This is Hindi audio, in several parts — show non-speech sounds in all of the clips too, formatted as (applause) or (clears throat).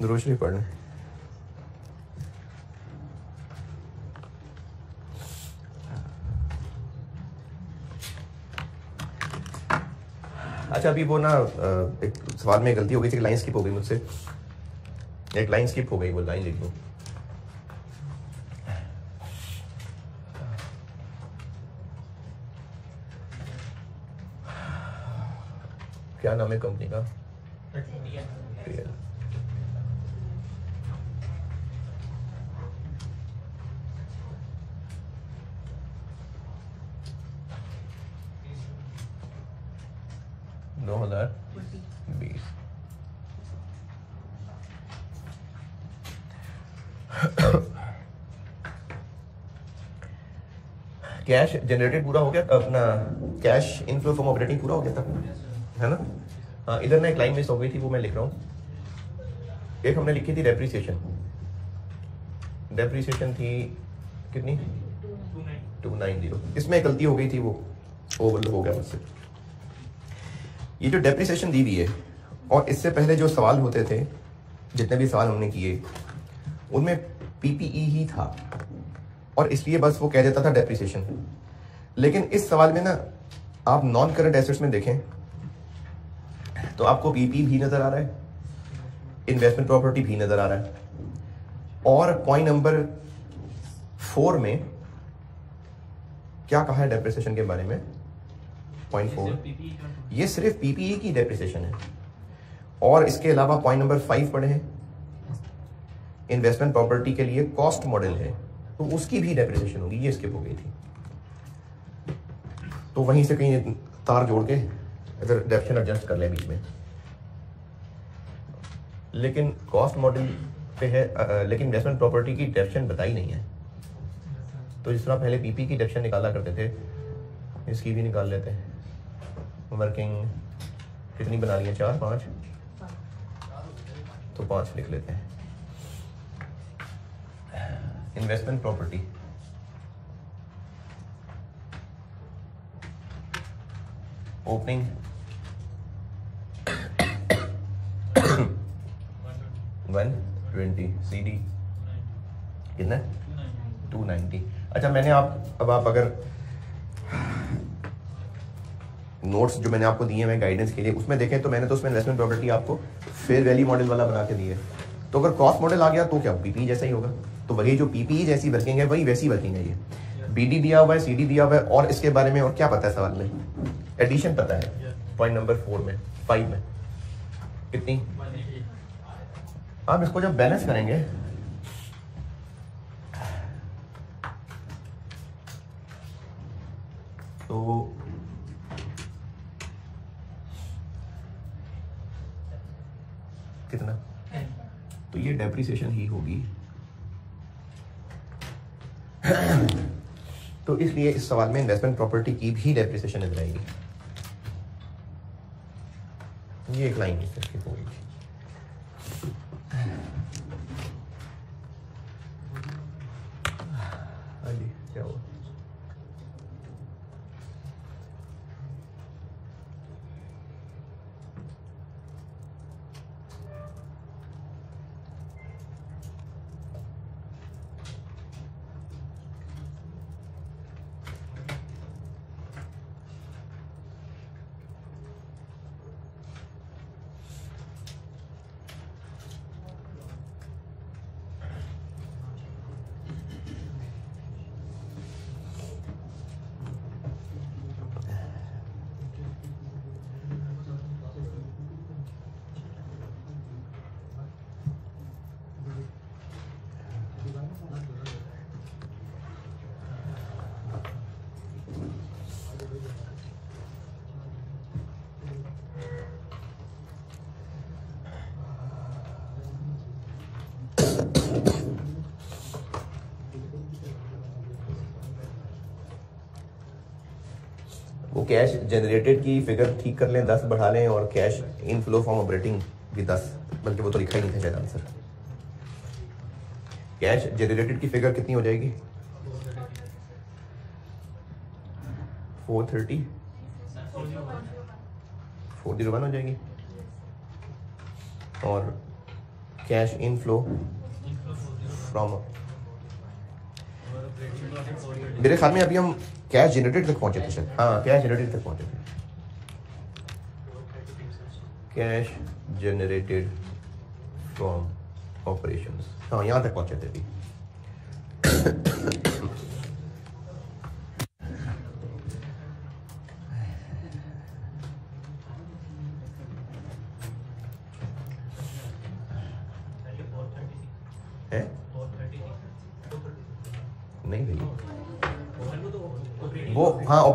दुरूद शरीफ पढ़ अच्छा अभी वो ना एक सवाल में गलती हो गई थी लाइन स्किप हो गई मुझसे। एक लाइन स्किप हो गई वो लाइन लिख दो। क्या नाम है कंपनी का रियल दो हज़ार बीस कैश जनरेटेड पूरा हो गया, अपना कैश इनफ्लो फ्रॉम ऑपरेटिंग पूरा हो गया था, है ना? हाँ इधर ना एक लाइन मिस हो गई थी, वो मैं लिख रहा हूँ। एक हमने लिखी थी डेप्रिसिएशन डेप्रिसिएशन थी कितनी? टू नाइन ज़ीरो इसमें गलती हो गई थी वो ओवर हो गया मुझसे। ये जो डेप्रिसिएशन दी हुई है, और इससे पहले जो सवाल होते थे, जितने भी सवाल हमने किए, उनमें पीपीई ही था। और इसलिए बस वो कह देता था डेप्रिसिएशन लेकिन इस सवाल में ना आप नॉन करंट एसेट्स में देखें तो आपको पीपी भी नज़र आ रहा है इन्वेस्टमेंट प्रॉपर्टी भी नज़र आ रहा है. और पॉइंट नंबर फोर में क्या कहा है डेप्रिसिएशन के बारे में? पॉइंट फोर ये सिर्फ़ पीपीई की डेप्रिसिएशन है. और इसके अलावा पॉइंट नंबर फाइव पढ़े हैं. इन्वेस्टमेंट प्रॉपर्टी के लिए कॉस्ट मॉडल है. तो उसकी भी डेप्रिसिएशन होगी ये स्किप हो गई थी। तो वहीं से कहीं तार जोड़ के अगर डेप्शन एडजस्ट कर लें बीच में। लेकिन कॉस्ट मॉडल पे है अ, लेकिन इन्वेस्टमेंट प्रॉपर्टी की डेप्शन बताई नहीं है। तो जिस तरह पहले पीपी की डेप्शन निकाला करते थे इसकी भी निकाल लेते हैं। वर्किंग कितनी बना ली है चार पाँच? तो पाँच लिख लेते हैं। Investment property opening one twenty C D कितना? टू नाइन्टी अच्छा मैंने आप, अब आप अगर नोट्स जो मैंने आपको दिए हैं गाइडेंस के लिए, उसमें देखें तो मैंने तो उसमें इन्वेस्टमेंट प्रॉपर्टी आपको फेयर वैल्यू मॉडल वाला बना के दिए तो अगर कॉस्ट मॉडल आ गया तो क्या? पीपी जैसा ही होगा। तो वही जो पीपीई जैसी वर्किंग है वही वैसी वर्किंग है ये। बीडी दिया हुआ है सीडी दिया हुआ है और इसके बारे में और क्या पता है सवाल में? एडिशन पता है। पॉइंट नंबर फोर में फाइव में। कितनी? आप इसको जब बैलेंस करेंगे तो कितना? तो ये डेप्रिसिएशन ही होगी। तो इसलिए इस सवाल में इन्वेस्टमेंट प्रॉपर्टी की भी डेप्रिसिएशन नज़र आएगी। ये एक लाइन हो गई थी हाँ जी क्या हुआ वो कैश जनरेटेड की फिगर ठीक कर लें, दस बढ़ा लें और cash in flow from operating भी दस, बल्कि वो तो लिखा ही नहीं था शायद आंसर कैश जनरेटेड की फिगर कितनी हो जाएगी? Four thirty four zero one हो जाएगी। और कैश इनफ्लो फ्रॉम मेरे ख्याल में अभी हम कैश जनरेटेड तक पहुँचे थे सर? हाँ कैश जनरेटेड तक पहुँचे थे? कैश जनरेटेड फ्रॉम ऑपरेशंस हाँ यहाँ तक पहुँचे थे अभी।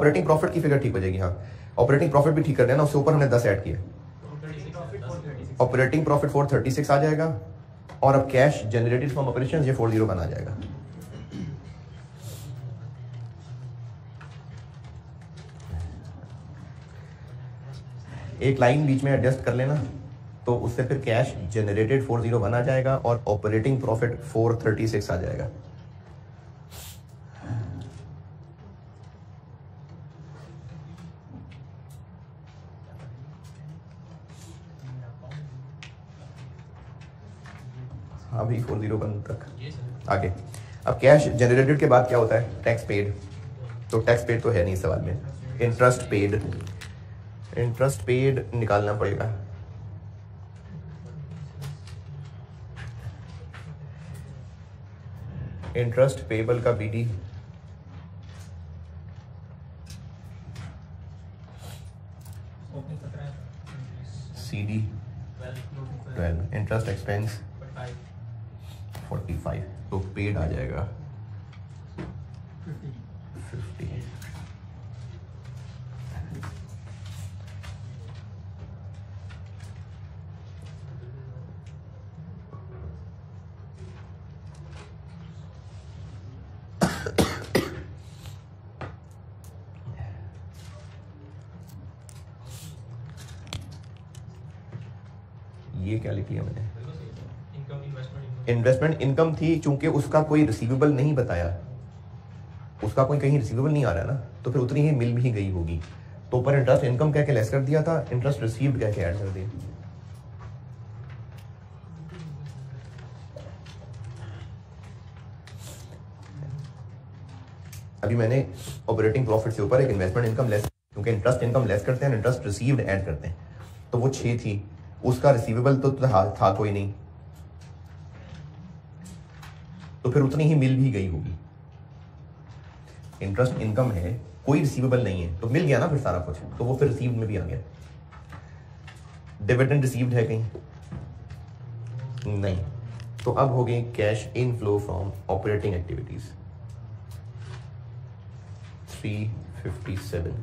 ऑपरेटिंग प्रॉफिट की फिगर ठीक हो जाएगी हाँ। ऑपरेटिंग प्रॉफिट भी ठीक कर देना उससे ऊपर हमने दस ऐड किया operating profit four thirty six आ जाएगा, और अब कैश जनरेटेड फ्रॉम ऑपरेशन ये फोर ज़ीरो आ जाएगा। एक लाइन बीच में एडजस्ट कर लेना तो उससे फिर कैश जनरेटेड फोर ज़ीरो आ जाएगा, और operating profit four thirty six आ जाएगा। फोर ज़ीरो वन तक। आगे। अब कैश जनरेटेड के बाद क्या होता है? टैक्स पेड तो टैक्स पेड तो है नहीं सवाल में। इंटरेस्ट पेड इंटरेस्ट पेड निकालना पड़ेगा। इंटरेस्ट पेबल का BD C D twelve interest expense forty five तो पेड आ जाएगा फिफ्टी ये क्या लिख लिया मैंने? इनकम थी चूँकि उसका कोई रिसीवेबल नहीं बताया। उसका कोई कहीं रिसीवेबल नहीं आ रहा ना तो फिर उतनी ही मिल भी गई होगी। तो ऊपर इंटरेस्ट इनकम कह के लेस कर दिया था इंटरेस्ट रिसीव्ड कह के ऐड कर दिया। अभी मैंने ऑपरेटिंग प्रॉफिट से ऊपर एक इन्वेस्टमेंट इनकम लेस क्योंकि इंटरेस्ट इनकम लेस करते हैं इंटरेस्ट रिसीव्ड ऐड करते हैं। तो वो छः थी। उसका रिसीवेबल तो था, था कोई नहीं। तो फिर उतनी ही मिल भी गई होगी। इंटरेस्ट इनकम है, कोई रिसीवेबल नहीं है। तो मिल गया ना फिर सारा कुछ तो वो फिर रिसीव में भी आ गया। डिविडेंड रिसीव्ड है कहीं? नहीं। तो अब हो गई cash in flow from operating activities 357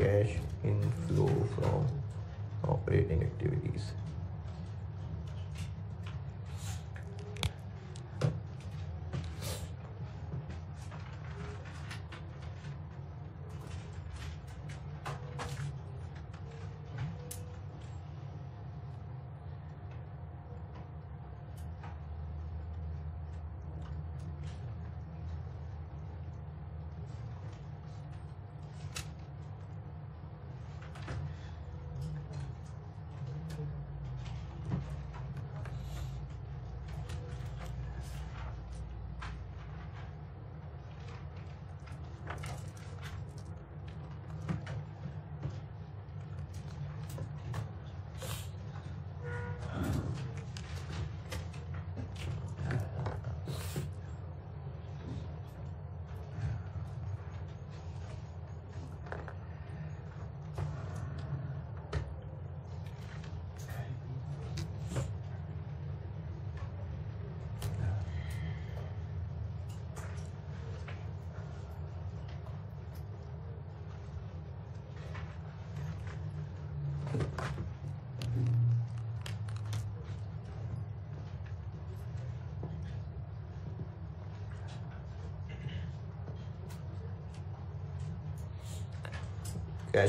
cash inflow from operating activities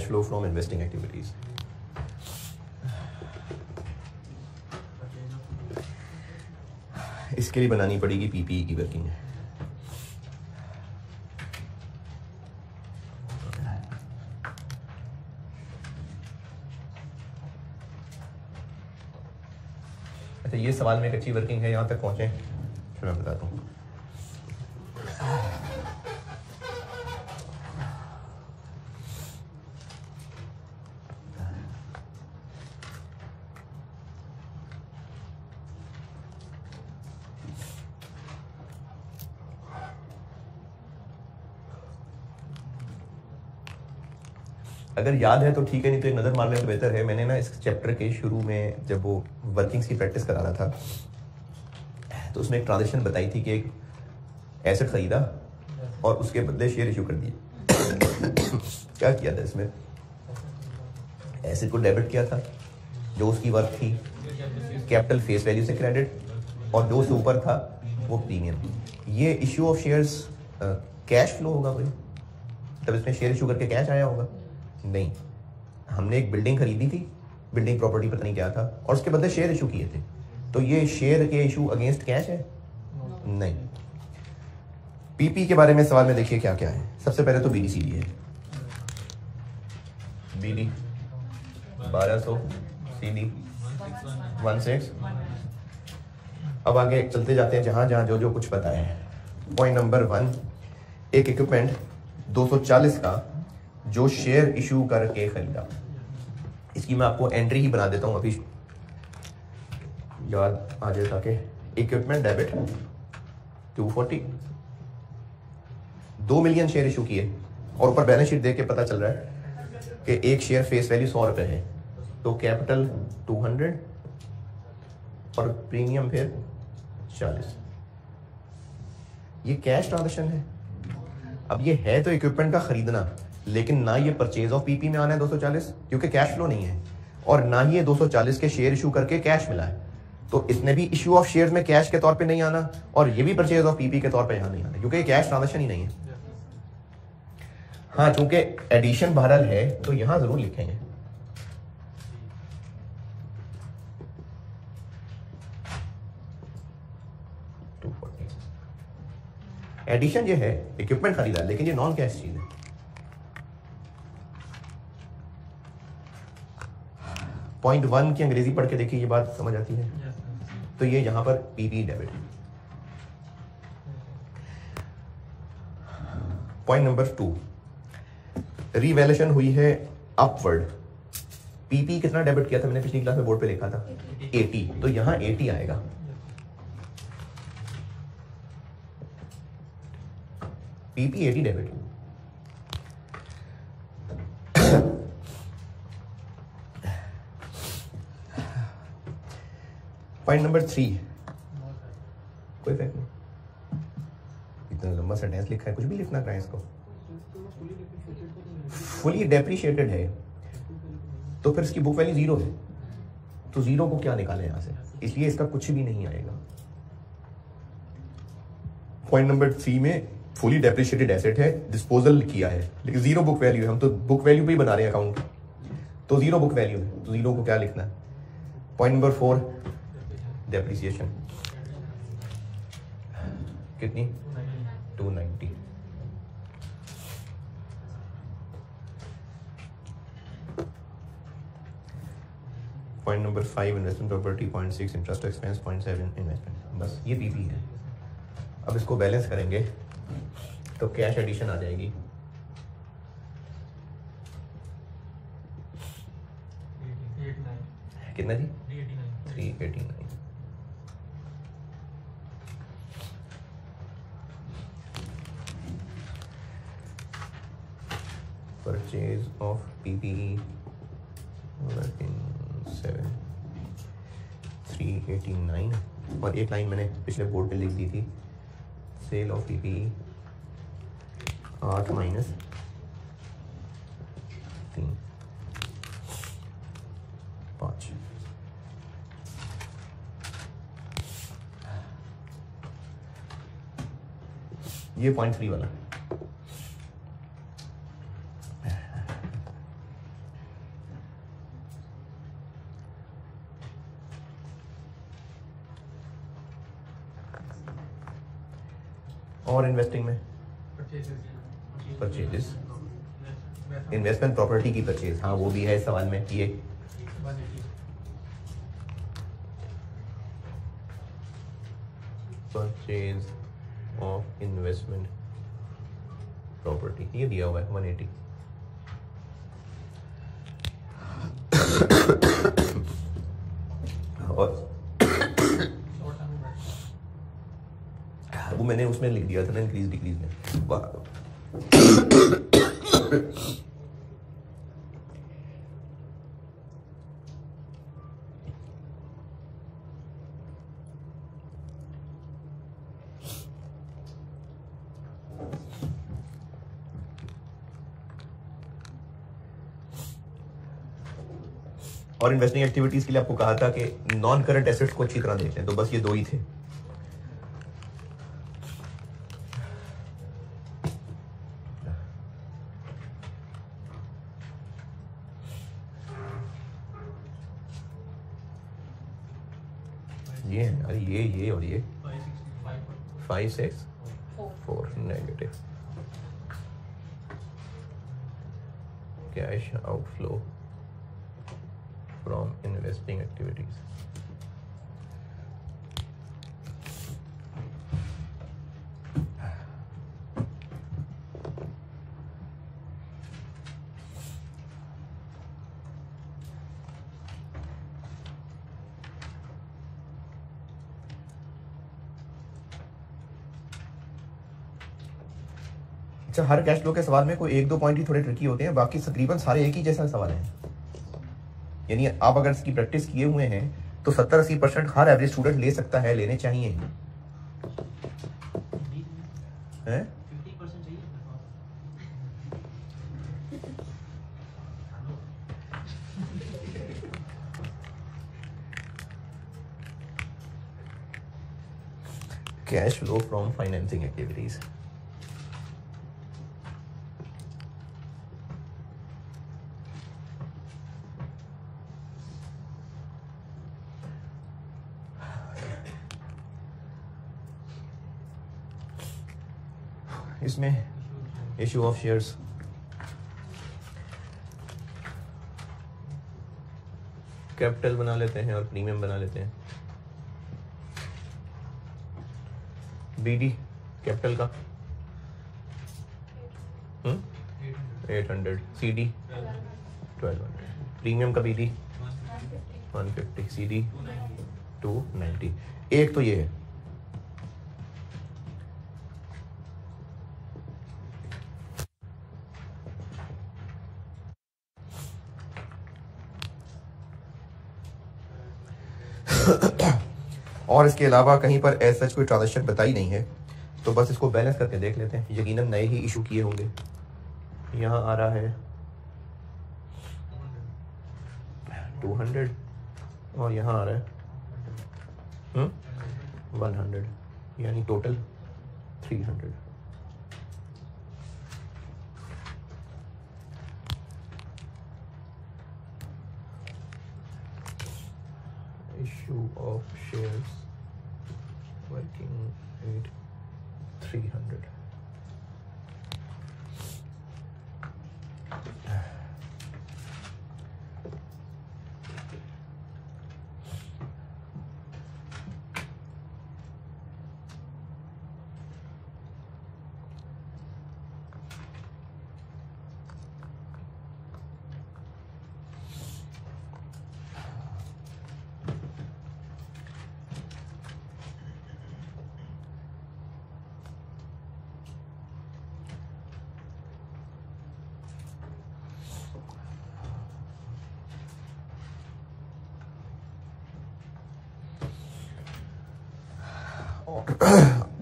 cash flow from investing activities. इसके लिए बनानी पड़ेगी पीपीई की वर्किंग अच्छा ये सवाल में एक अच्छी वर्किंग है, यहाँ तक पहुँचे। फिर मैं बताता हूँ। अगर याद है तो ठीक है, नहीं तो एक नज़र मार लें तो बेहतर है। मैंने ना इस चैप्टर के शुरू में जब वो वर्किंग्स की प्रैक्टिस करा रहा था तो उसमें एक ट्रांजेक्शन बताई थी कि एक एसेट ख़रीदा और उसके बदले शेयर इशू कर दिए। क्या किया था इसमें? एसेट को डेबिट किया था, जो उसकी वर्क थी कैपिटल फेस वैल्यू से क्रेडिट और जो उससे ऊपर था, वो प्रीमियम ये issue of shares cash flow होगा कोई? तब इसमें शेयर इशू करके कैश आया होगा। नहीं, हमने एक बिल्डिंग खरीदी थी बिल्डिंग प्रॉपर्टी पता नहीं क्या था, और उसके बदले शेयर इशू किए थे। तो ये शेयर के इशू अगेंस्ट कैश है? नहीं। पीपी के बारे में सवाल में देखिए क्या क्या है। सबसे पहले तो बीडीसीडी है। बीडी बारह सौ सी डी वन सिक्स अब आगे चलते जाते हैं, जहाँ जहाँ जो जो कुछ पता है। पॉइंट नंबर वन एक इक्विपमेंट 240 का जो शेयर इशू करके खरीदा। इसकी मैं आपको एंट्री ही बना देता हूँ अभी। याद आ जाए ताकि इक्विपमेंट डेबिट 240 दो मिलियन शेयर इशू किए और ऊपर बैलेंस शीट देख के पता चल रहा है कि एक शेयर फेस वैल्यू सौ रुपए है। तो कैपिटल 200 और प्रीमियम फिर 40 ये कैश ट्रांजेक्शन है। अब ये है तो इक्विपमेंट का खरीदना। लेकिन ना ये परचेज ऑफ़ पीपी में आना है 240 क्योंकि कैश फ्लो नहीं है। और ना ही ये 240 के शेयर इशू करके कैश मिला है। तो इसने भी इशू ऑफ़ शेयर में कैश के तौर पे नहीं आना, और ये भी परचेज ऑफ़ पीपी के तौर पे यहाँ नहीं आना, क्योंकि कैश ट्रांजेक्शन ही नहीं है। हाँ चूँकि एडिशन बहरल है तो यहाँ ज़रूर लिखेंगे। एडिशन ये है इक्विपमेंट खरीदा, लेकिन ये नॉन कैश चीज़ है। पॉइंट वन की अंग्रेज़ी पढ़ के देखिए ये बात समझ आती है। तो ये यहाँ पर PP debit point number two revaluation हुई है अपवर्ड पीपी कितना डेबिट किया था? मैंने पिछली क्लास में बोर्ड पे लिखा था। 80 तो यहाँ 80 आएगा। PP 80 debit point number three कोई फैक्ट नहीं। इतना लंबा सेंटेंस लिखा है, कुछ भी लिखना है इसको? फुली डेप्रिशिएटेड है तो फिर इसकी बुक वैल्यू ज़ीरो है। तो ज़ीरो को क्या निकाले यहाँ से? इसलिए इसका कुछ भी नहीं आएगा। पॉइंट नंबर थ्री में फुली डेप्रिशिएटेड एसेट है डिस्पोजल किया है। लेकिन ज़ीरो बुक वैल्यू है, हम तो बुक वैल्यू पे ही बना रहे हैं अकाउंट तो ज़ीरो बुक वैल्यू है तो ज़ीरो को क्या लिखना है? पॉइंट नंबर फोर डेप्रिसिएशन कितनी? Two ninety point number five investment property point six interest expense point seven investment बस ये पीपी है। अब इसको बैलेंस करेंगे तो कैश एडिशन आ जाएगी। कितना जी? Three eighty nine purchase of PPE working seven three eighty nine और एक लाइन मैंने पिछले बोर्ड पे लिख दी थी सेल ऑफ़ पीपीई आठ माइनस तीन पाँच। ये पॉइंट थ्री वाला। प्रॉपर्टी की परचेज हाँ वो भी है सवाल में, ये। परचेज ऑफ़ इन्वेस्टमेंट प्रॉपर्टी ये दिया हुआ है वन एटी और वो मैंने उसमें लिख दिया था ना इंक्रीज डिक्रीज में। और इन्वेस्टिंग एक्टिविटीज़ के लिए आपको कहा था कि नॉन करंट एसेट्स को अच्छी तरह देख लें। तो बस ये दो ही थे। ये अरे ये ये और ये। Five six four negative cash outflow from investing activities. अच्छा हर कैश फ्लो के सवाल में कोई एक दो पॉइंट ही थोड़े ट्रिकी होते हैं, बाकी तकरीबन सारे एक ही जैसा सवाल है यानी आप अगर इसकी प्रैक्टिस किए हुए हैं तो सत्तर अस्सी परसेंट हर एवरेज स्टूडेंट ले सकता है लेने चाहिए है? cash flow from financing activities. इसमें इशू ऑफ़ शेयर्स कैपिटल बना लेते हैं और प्रीमियम बना लेते हैं। बीडी कैपिटल का। Eight hundred C D twelve hundred premium का BD one fifty C D two ninety एक तो ये है। और इसके अलावा कहीं पर ऐसा कोई ट्रांजेक्शन बताई नहीं है। तो बस इसको बैलेंस करके देख लेते हैं। यकीनन नए ही इशू किए होंगे। यहाँ आ रहा है। टू हंड्रेड और यहाँ आ रहा है। वन हंड्रेड यानी total three hundred issue of shares working at 300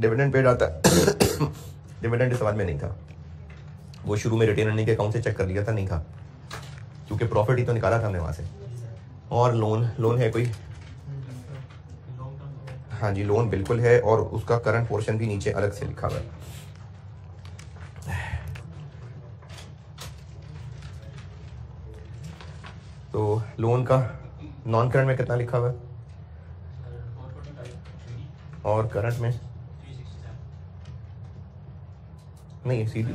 dividend paid आता डिविडेंड इस में नहीं था। वो शुरू में रिटेन अर्निंग के अकाउंट से चेक कर लिया था, नहीं था। क्योंकि प्रॉफिट ही तो निकाला था हमने वहाँ से। और लोन लोन है कोई? हाँ जी लोन बिल्कुल है और उसका करंट पोर्शन भी नीचे अलग से लिखा हुआ है। तो लोन का नॉन करंट में कितना लिखा हुआ है? और करंट में? नहीं सी डी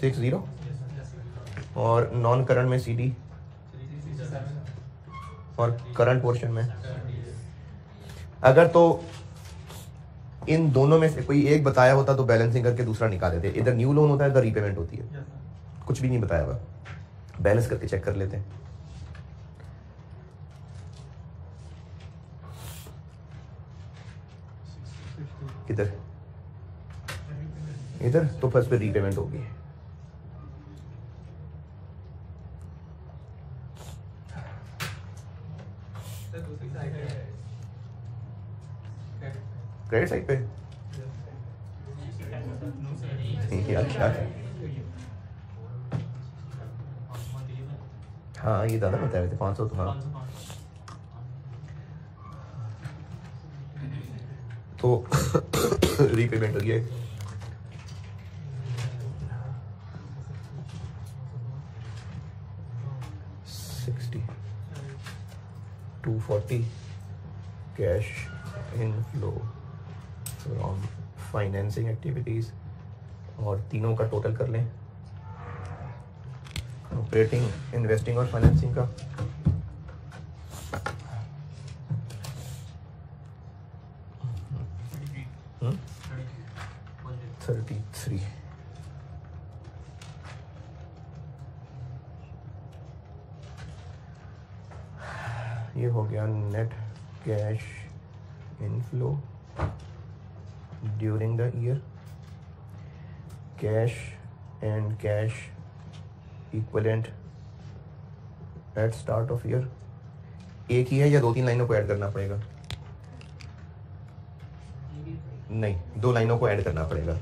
सिक्स ज़ीरो और नॉन करंट में सी डी और करंट पोर्शन में? अगर तो इन दोनों में से कोई एक बताया होता तो बैलेंसिंग करके दूसरा निकाल थे। इधर न्यू लोन होता है, इधर रीपेमेंट होती है। कुछ भी नहीं बताया हुआ। बैलेंस करके चेक कर लेते हैं। किधर? इधर तो फ़र्स्ट पे रीपेमेंट होगी। क्रेडिट साइड पे? क्या हाँ ये ज़्यादा बताए थे पाँच सौ तो हाँ। तो रीपेमेंट हो। गया 40 cash inflow from financing activities और तीनों का टोटल कर लें। ऑपरेटिंग इन्वेस्टिंग और फाइनेंसिंग का। Cash and cash equivalent at start of year एक ही है या दो तीन लाइनों को ऐड करना पड़ेगा? नहीं, दो लाइनों को ऐड करना पड़ेगा।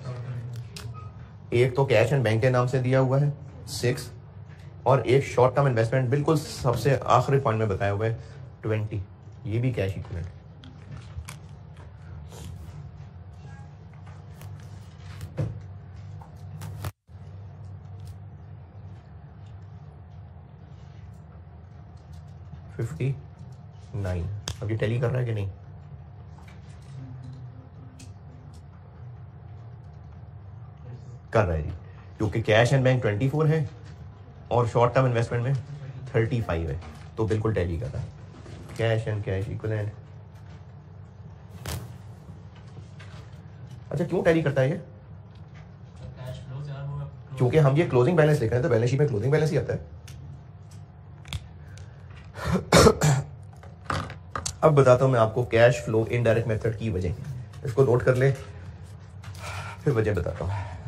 एक तो कैश एंड बैंक के नाम से दिया हुआ है सिक्स और एक शॉर्ट टर्म इन्वेस्टमेंट बिल्कुल सबसे आखिरी पॉइंट में बताया हुआ है ट्वेंटी ये भी कैश इक्वलेंट फिफ्टी नाइन। अब ये टैली कर रहा है कि नहीं? कर रहा है जी। क्योंकि cash and bank twenty four है और शॉर्ट टर्म इन्वेस्टमेंट में थर्टी फाइव है। तो बिल्कुल टैली कर रहा है। Cash and cash equal and अच्छा क्यों टैली करता है ये? क्योंकि हम ये क्लोजिंग बैलेंस लिख रहे हैं तो बैलेंस शीट में क्लोजिंग बैलेंस ही आता है। अब बताता हूँ मैं आपको कैश फ्लो इनडायरेक्ट मेथड की वजह इसको नोट कर ले, फिर वजह बताता हूँ।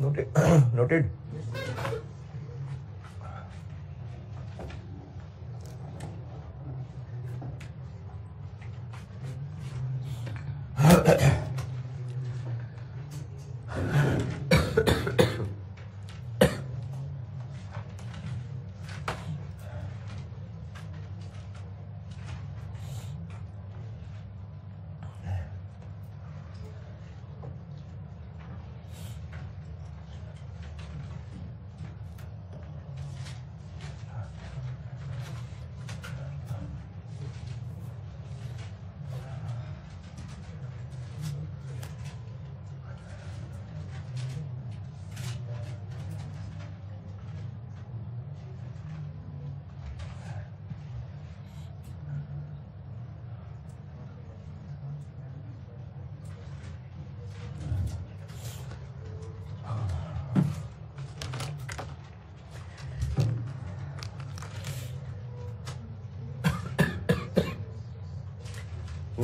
नोटेड नोटेड (clears throat)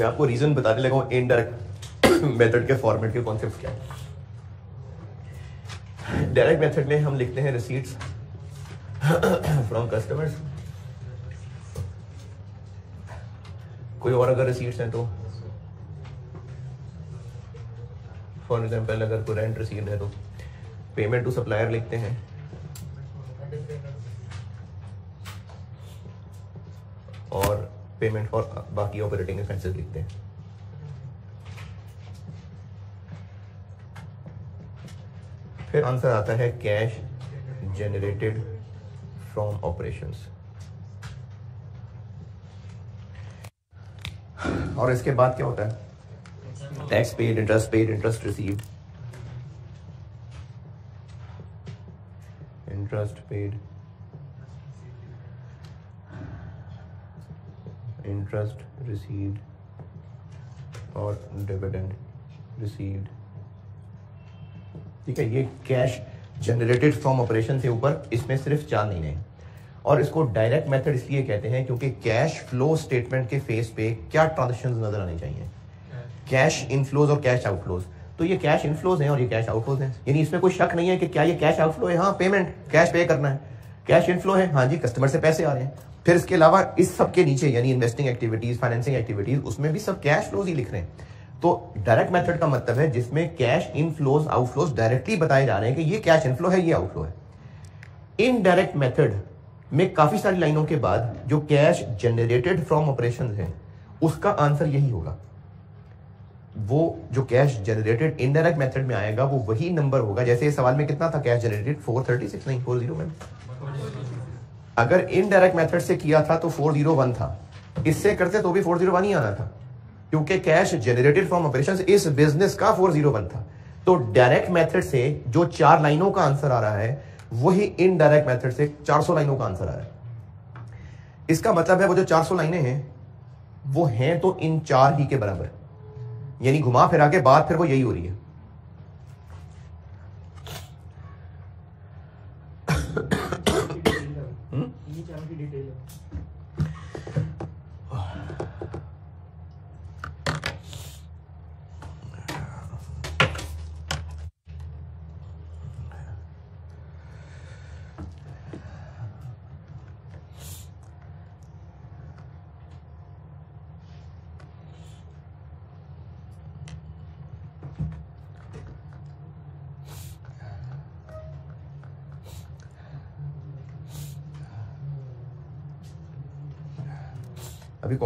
मैं आपको रीजन बताने लगा हूँ इनडायरेक्ट मेथड के फॉर्मेट के कॉन्सेप्ट क्या है। डायरेक्ट मेथड में हम लिखते हैं रिसीट्स फ्रॉम कस्टमर्स कोई और अगर रिसीट्स हैं तो? फॉर एग्ज़ाम्पल अगर कोई रेंट रिसीव है तो पेमेंट टू सप्लायर लिखते हैं और पेमेंट फॉर बाकी ऑपरेटिंग एक्सपेंसेस लिखते हैं। फिर आंसर आता है कैश जनरेटेड फ्रॉम ऑपरेशंस और इसके बाद क्या होता है? Tax paid interest paid interest receive interest paid interest received और डिविडेंड रिसीव्ड ठीक है, ये कैश जनरेटेड फ्रॉम ऑपरेशन से ऊपर, इसमें सिर्फ़ चार नहीं है। और इसको डायरेक्ट मेथड इसलिए कहते हैं क्योंकि कैश फ्लो स्टेटमेंट के फेस पे क्या ट्रांजेक्शन नज़र आने चाहिए? कैश इनफ्लोज और कैश आउटफ्लोज तो ये कैश इनफ्लोज हैं और ये कैश आउटफ्लोज हैं। यानी इसमें कोई शक नहीं है कि क्या ये कैश आउटफ्लो है? हाँ पेमेंट कैश पे करना है। कैश इनफ्लो है। हाँ जी कस्टमर से पैसे आ रहे हैं। फिर इसके अलावा इस सब के नीचे, यानी इन्वेस्टिंग एक्टिविटीज़ फाइनेंसिंग एक्टिविटीज़ उसमें भी सब कैश फ्लोज ही लिख रहे हैं। तो डायरेक्ट मेथड का मतलब है जिसमें कैश इनफ्लोज आउटफ्लोज डायरेक्टली बताए जा रहे हैं कि ये कैश इनफ्लो है, ये आउटफ्लो है। इनडायरेक्ट मेथड में काफ़ी सारी लाइनों के बाद जो कैश जनरेटेड फ्रॉम ऑपरेशन है, उसका आंसर यही होगा। वो जो कैश जनरेटेड इनडायरेक्ट मेथड में आएगा, वो वही नंबर होगा। जैसे इस सवाल में कितना था? कैश जनरेटेड 436 नहीं 40 में अगर इनडायरेक्ट मेथड से किया था तो 401 था। इससे करते तो भी 401 ही आना था। क्योंकि कैश जनरेटेड फ्रॉम ऑपरेशंस इस बिज़नेस का 401 था। तो डायरेक्ट मेथड से जो चार लाइनों का आंसर आ रहा है, वही इनडायरेक्ट मेथड से 400 लाइनों का आंसर आ रहा है। इसका मतलब है वो जो 400 लाइनें हैं, वो हैं तो इन चार ही के बराबर। यानी घुमा फिरा के बाद फिर वो यही हो रही है।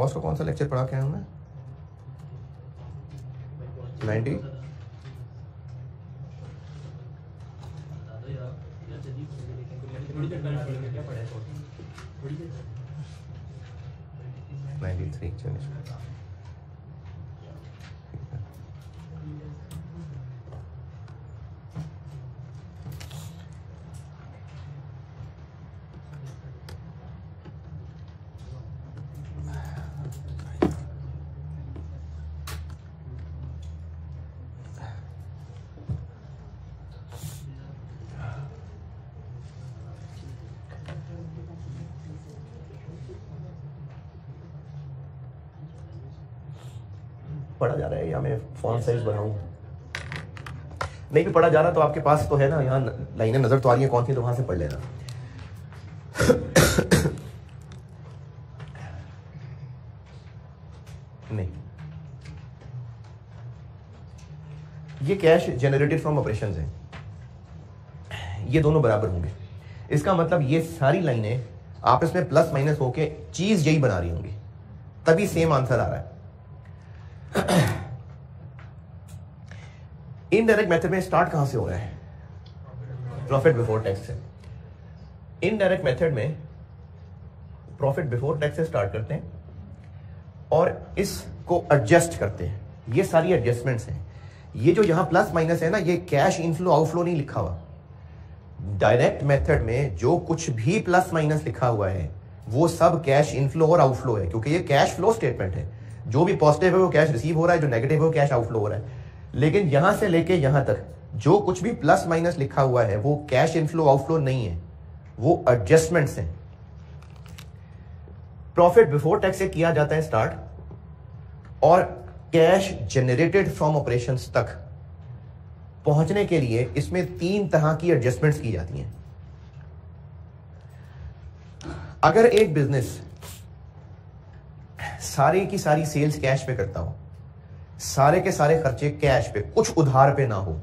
अभी को कौन सा लेक्चर पढ़ा के आया हूँ मैं नाइन्टी फॉन्ट साइज़ बनाऊँ। नहीं भी पढ़ा जा रहा तो आपके पास तो है ना, यहाँ लाइनें नज़र तो आ रही है, कौन सी तो वहाँ से पढ़ लेना। नहीं। ये कैश जनरेटेड फ्रॉम ऑपरेशंस है। ये दोनों बराबर होंगे। इसका मतलब ये सारी लाइनें आपस में प्लस माइनस होके चीज़ यही बना रही होंगी। तभी सेम आंसर आ रहा है। इनडायरेक्ट मेथड में स्टार्ट कहाँ से हो रहा है? प्रॉफिट बिफोर टैक्स से। इनडायरेक्ट मेथड में प्रॉफिट बिफोर टैक्स से स्टार्ट करते हैं और इसको एडजस्ट करते हैं। ये सारी एडजस्टमेंट्स हैं। ये जो यहाँ प्लस माइनस है ना, ये कैश इनफ्लो आउटफ्लो नहीं लिखा हुआ। डायरेक्ट मेथड में जो कुछ भी प्लस माइनस लिखा हुआ है, वो सब कैश इनफ्लो और आउटफ्लो है, क्योंकि ये कैश फ्लो स्टेटमेंट है। जो भी पॉजिटिव है वो कैश रिसीव हो रहा है, जो नेगेटिव है वो कैश आउटफ्लो हो रहा है। लेकिन यहाँ से लेके यहाँ तक, जो कुछ भी प्लस माइनस लिखा हुआ है, वो कैश इनफ्लो आउटफ्लो नहीं है। वो एडजस्टमेंट्स हैं। प्रॉफिट बिफोर टैक्स से किया जाता है स्टार्ट और कैश जनरेटेड फ्रॉम ऑपरेशंस तक पहुँचने के लिए इसमें तीन तरह की एडजस्टमेंट्स की जाती हैं। अगर एक बिज़नेस सारी की सारी सेल्स कैश पे करता हो सारे के सारे खर्चे कैश पे कुछ उधार पे ना हो।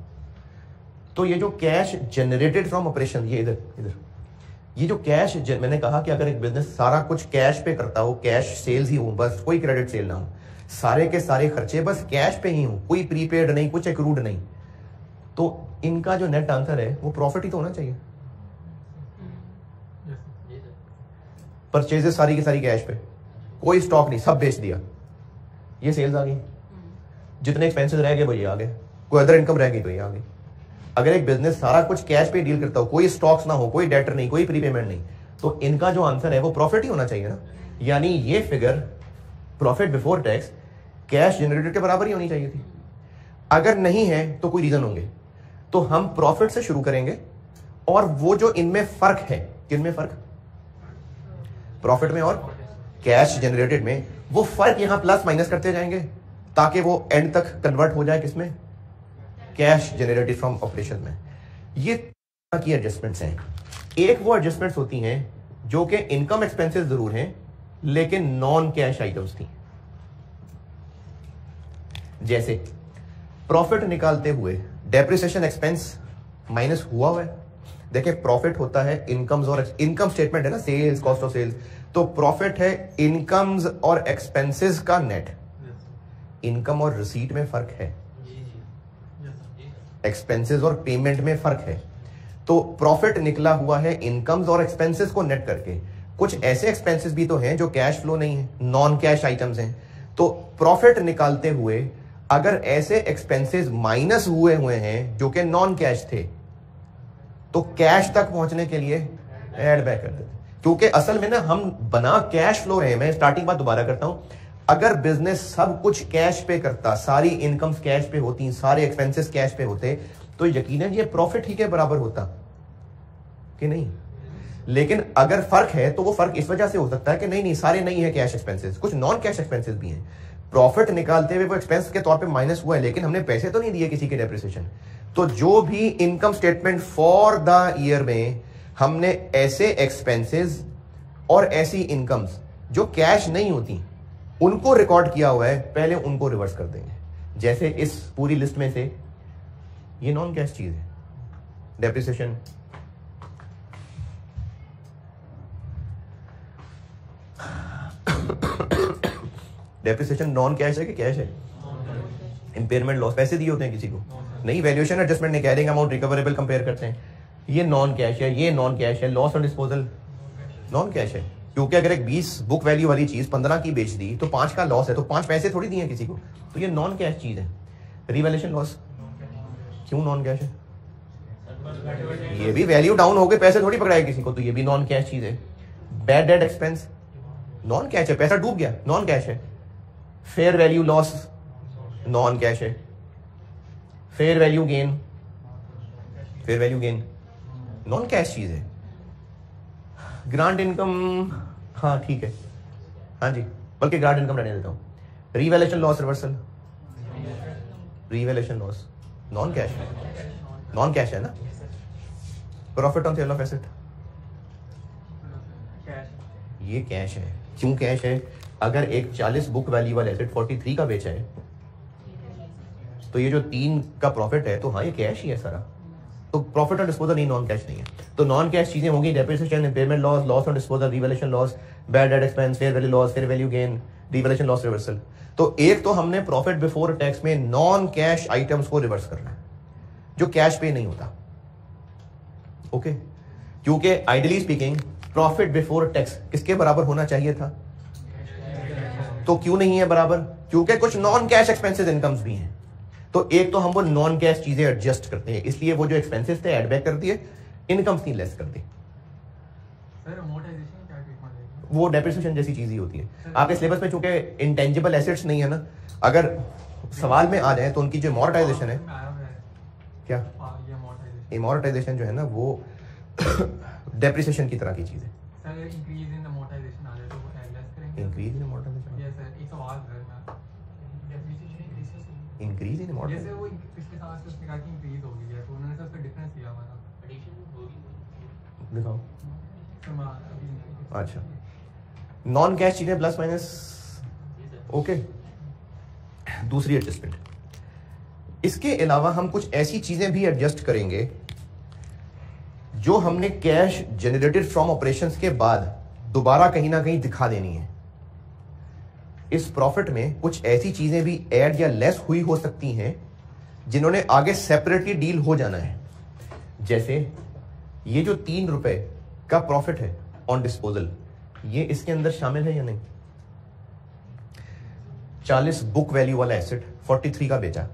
तो ये जो कैश जनरेटेड फ्रॉम ऑपरेशन ये इधर इधर। ये जो कैश मैंने कहा कि अगर एक बिज़नेस सारा कुछ कैश पे करता हो कैश सेल्स ही हो बस कोई क्रेडिट सेल ना हो। सारे के सारे खर्चे बस कैश पे ही हो कोई प्रीपेड नहीं कुछ एक्रूड नहीं। तो इनका जो नेट आंसर है वो प्रॉफिट ही तो होना चाहिए। परचेजेस सारी की सारी कैश पे। कोई स्टॉक नहीं सब बेच दिया। ये सेल्स आ गई। जितने एक्सपेंसेस रह गए वो ये आ गए। कोई अदर इनकम रह गई तो ये आ गई। अगर एक बिज़नेस सारा कुछ कैश पे डील करता हो, कोई स्टॉक्स ना हो, कोई डेटर नहीं, कोई प्रीपेमेंट नहीं तो इनका जो आंसर है, वो प्रॉफिट ही होना चाहिए ना। यानी ये figure profit before tax cash generated के बराबर ही होनी चाहिए थी। अगर नहीं है तो कोई रीजन होंगे। तो हम प्रॉफिट से शुरू करेंगे, और वो जो इनमें फ़र्क है किन में फ़र्क? प्रॉफिट में और कैश जनरेटेड में, वो फ़र्क यहाँ प्लस माइनस करते जाएँगे। ताकि वो एंड तक कन्वर्ट हो जाए किसमें? कैश जनरेटेड फ्रॉम ऑपरेशन में। ये की एडजस्टमेंट्स हैं। एक वो एडजस्टमेंट्स होती हैं जो कि इनकम एक्सपेंसेस ज़रूर हैं, लेकिन नॉन कैश आइटम्स थी। जैसे प्रॉफिट निकालते हुए डेप्रिसिएशन एक्सपेंस माइनस हुआ हुआ है। देखिए प्रॉफिट होता है इनकम्स और इनकम स्टेटमेंट है ना सेल्स कॉस्ट ऑफ़ सेल्स तो प्रॉफिट है इनकम्स और एक्सपेंसेस का नेट इनकम और रिसीट में फ़र्क है। एक्सपेंसेस और पेमेंट में फ़र्क है। तो प्रॉफिट निकला हुआ है इनकम्स और एक्सपेंसेस को नेट करके। कुछ ऐसे एक्सपेंसेस भी तो हैं जो कैश फ्लो नहीं है नॉन कैश आइटम्स हैं। तो प्रॉफिट निकालते हुए अगर ऐसे एक्सपेंसेस माइनस हुए हुए हैं जो कि नॉन कैश थे तो कैश तक पहुँचने के लिए एड बैक कर देते क्योंकि असल में ना हम बना कैश फ्लो रहे मैं स्टार्टिंग बात दोबारा करता हूँ। अगर बिज़नेस सब कुछ कैश पे करता, सारी इनकम कैश पे होती, सारे एक्सपेंसेस कैश पे होते तो यकीनन ये प्रॉफिट ही के बराबर होता। कि नहीं? लेकिन अगर फ़र्क है तो वो फ़र्क इस वजह से हो सकता है कि नहीं नहीं, सारे नहीं है कैश एक्सपेंसेस कुछ नॉन कैश एक्सपेंसेस भी हैं। प्रॉफिट निकालते हुए वो एक्सपेंस के तौर पे माइनस हुआ है, लेकिन हमने पैसे तो नहीं दिए किसी के डेप्रिसिएशन तो जो भी income statement for the year में हमने ऐसे एक्सपेंसेस और ऐसी इनकम्स जो कैश नहीं होती उनको रिकॉर्ड किया हुआ है, पहले उनको रिवर्स कर देंगे। जैसे इस पूरी लिस्ट में से, ये नॉन कैश चीज़ है। डेप्रिसिएशन डेप्रिसिएशन नॉन कैश है कि कैश है? इंपेयरमेंट लॉस पैसे दिए होते हैं किसी को। नहीं वैल्यूएशन एडजस्टमेंट नहीं, कह देंगे अमाउंट रिकवरेबल कंपेयर करते हैं। ये नॉन कैश है, ये नॉन कैश है loss on disposal non cash है। क्योंकि अगर एक बीस बुक वैल्यू वाली चीज़ पंद्रह की बेच दी तो पाँच का लॉस है तो पाँच पैसे थोड़ी दिए किसी को। तो ये नॉन कैश चीज़ है। रिवेल्यूशन लॉस क्यों नॉन कैश है? ये भी वैल्यू डाउन हो गए पैसे थोड़ी पकड़ाए किसी को तो ये भी नॉन कैश चीज़ है। Bad debt expense non cash है, पैसा डूब गया नॉन कैश है। Fair value loss non cash है। Fair value gain fair value gain non cash चीज़ है। ग्रांट इनकम हाँ ठीक है। हाँ जी, बल्कि ग्रांट इनकम रहने देता हूँ। Revaluation loss reversal revaluation loss non cash non cash है ना? Profit on sale of asset ये कैश है। क्यों कैश है? अगर एक 40 बुक वैल्यू वाला एसेट 43 का बेचा है तो ये जो तीन का प्रॉफिट है तो हाँ ये कैश ही है सारा। तो प्रॉफिट और डिस्पोजल नहीं नॉन कैश नहीं है। तो नॉन कैश चीज़ें होंगी depreciation payment loss loss on disposal revaluation loss bad debt expense fair value loss fair value gain revaluation loss reversal तो एक तो हमने प्रॉफिट बिफोर टैक्स में नॉन कैश आइटम्स को रिवर्स करना है, जो कैश पे नहीं होता। ओके क्योंकि ideally speaking profit before tax किसके बराबर होना चाहिए था? तो क्यों नहीं है बराबर? क्योंकि कुछ नॉन कैश एक्सपेंसेस इनकम्स भी हैं। तो एक तो हम वो नॉन कैश चीज़ें एडजस्ट करते हैं इसलिए वो जो एक्सपेंसेस थे एडबैक कर दिए इनकम थी लेस कर दी वो डेप्रिसिएशन जैसी चीज़ ही होती है। आपके सिलेबस में चूँकि इंटेंजिबल एसेट्स नहीं है ना अगर सवाल में आ जाए तो उनकी जो मोरटाइजेशन है क्या? इमोरटाइजेशन जो है ना वो (coughs) डेप्रिसिएशन की तरह की चीज़ है। Increase in amortization increase in amount जैसे वो पिछले साल से उसने कहा कि इंक्रीज हो गई है तो उन्होंने सब डिफरेंस लिया हमारा दिखाओ। तो मा- अभी increase- अच्छा। नॉन कैश चीज़ें प्लस माइनस ओके दूसरी एडजस्टमेंट इसके अलावा हम कुछ ऐसी चीज़ें भी एडजस्ट करेंगे जो हमने कैश जनरेटेड फ्रॉम ऑपरेशंस के बाद दोबारा कहीं ना कहीं दिखा देनी है। इस प्रॉफिट में कुछ ऐसी चीज़ें भी ऐड या लेस हुई हो सकती हैं जिन्होंने आगे सेपरेटली डील हो जाना है। जैसे ये जो तीन रुपए का प्रॉफिट है ऑन डिस्पोजल ये इसके अंदर शामिल है या नहीं? चालीस बुक वैल्यू वाला एसेट फोर्टी थ्री का बेचा।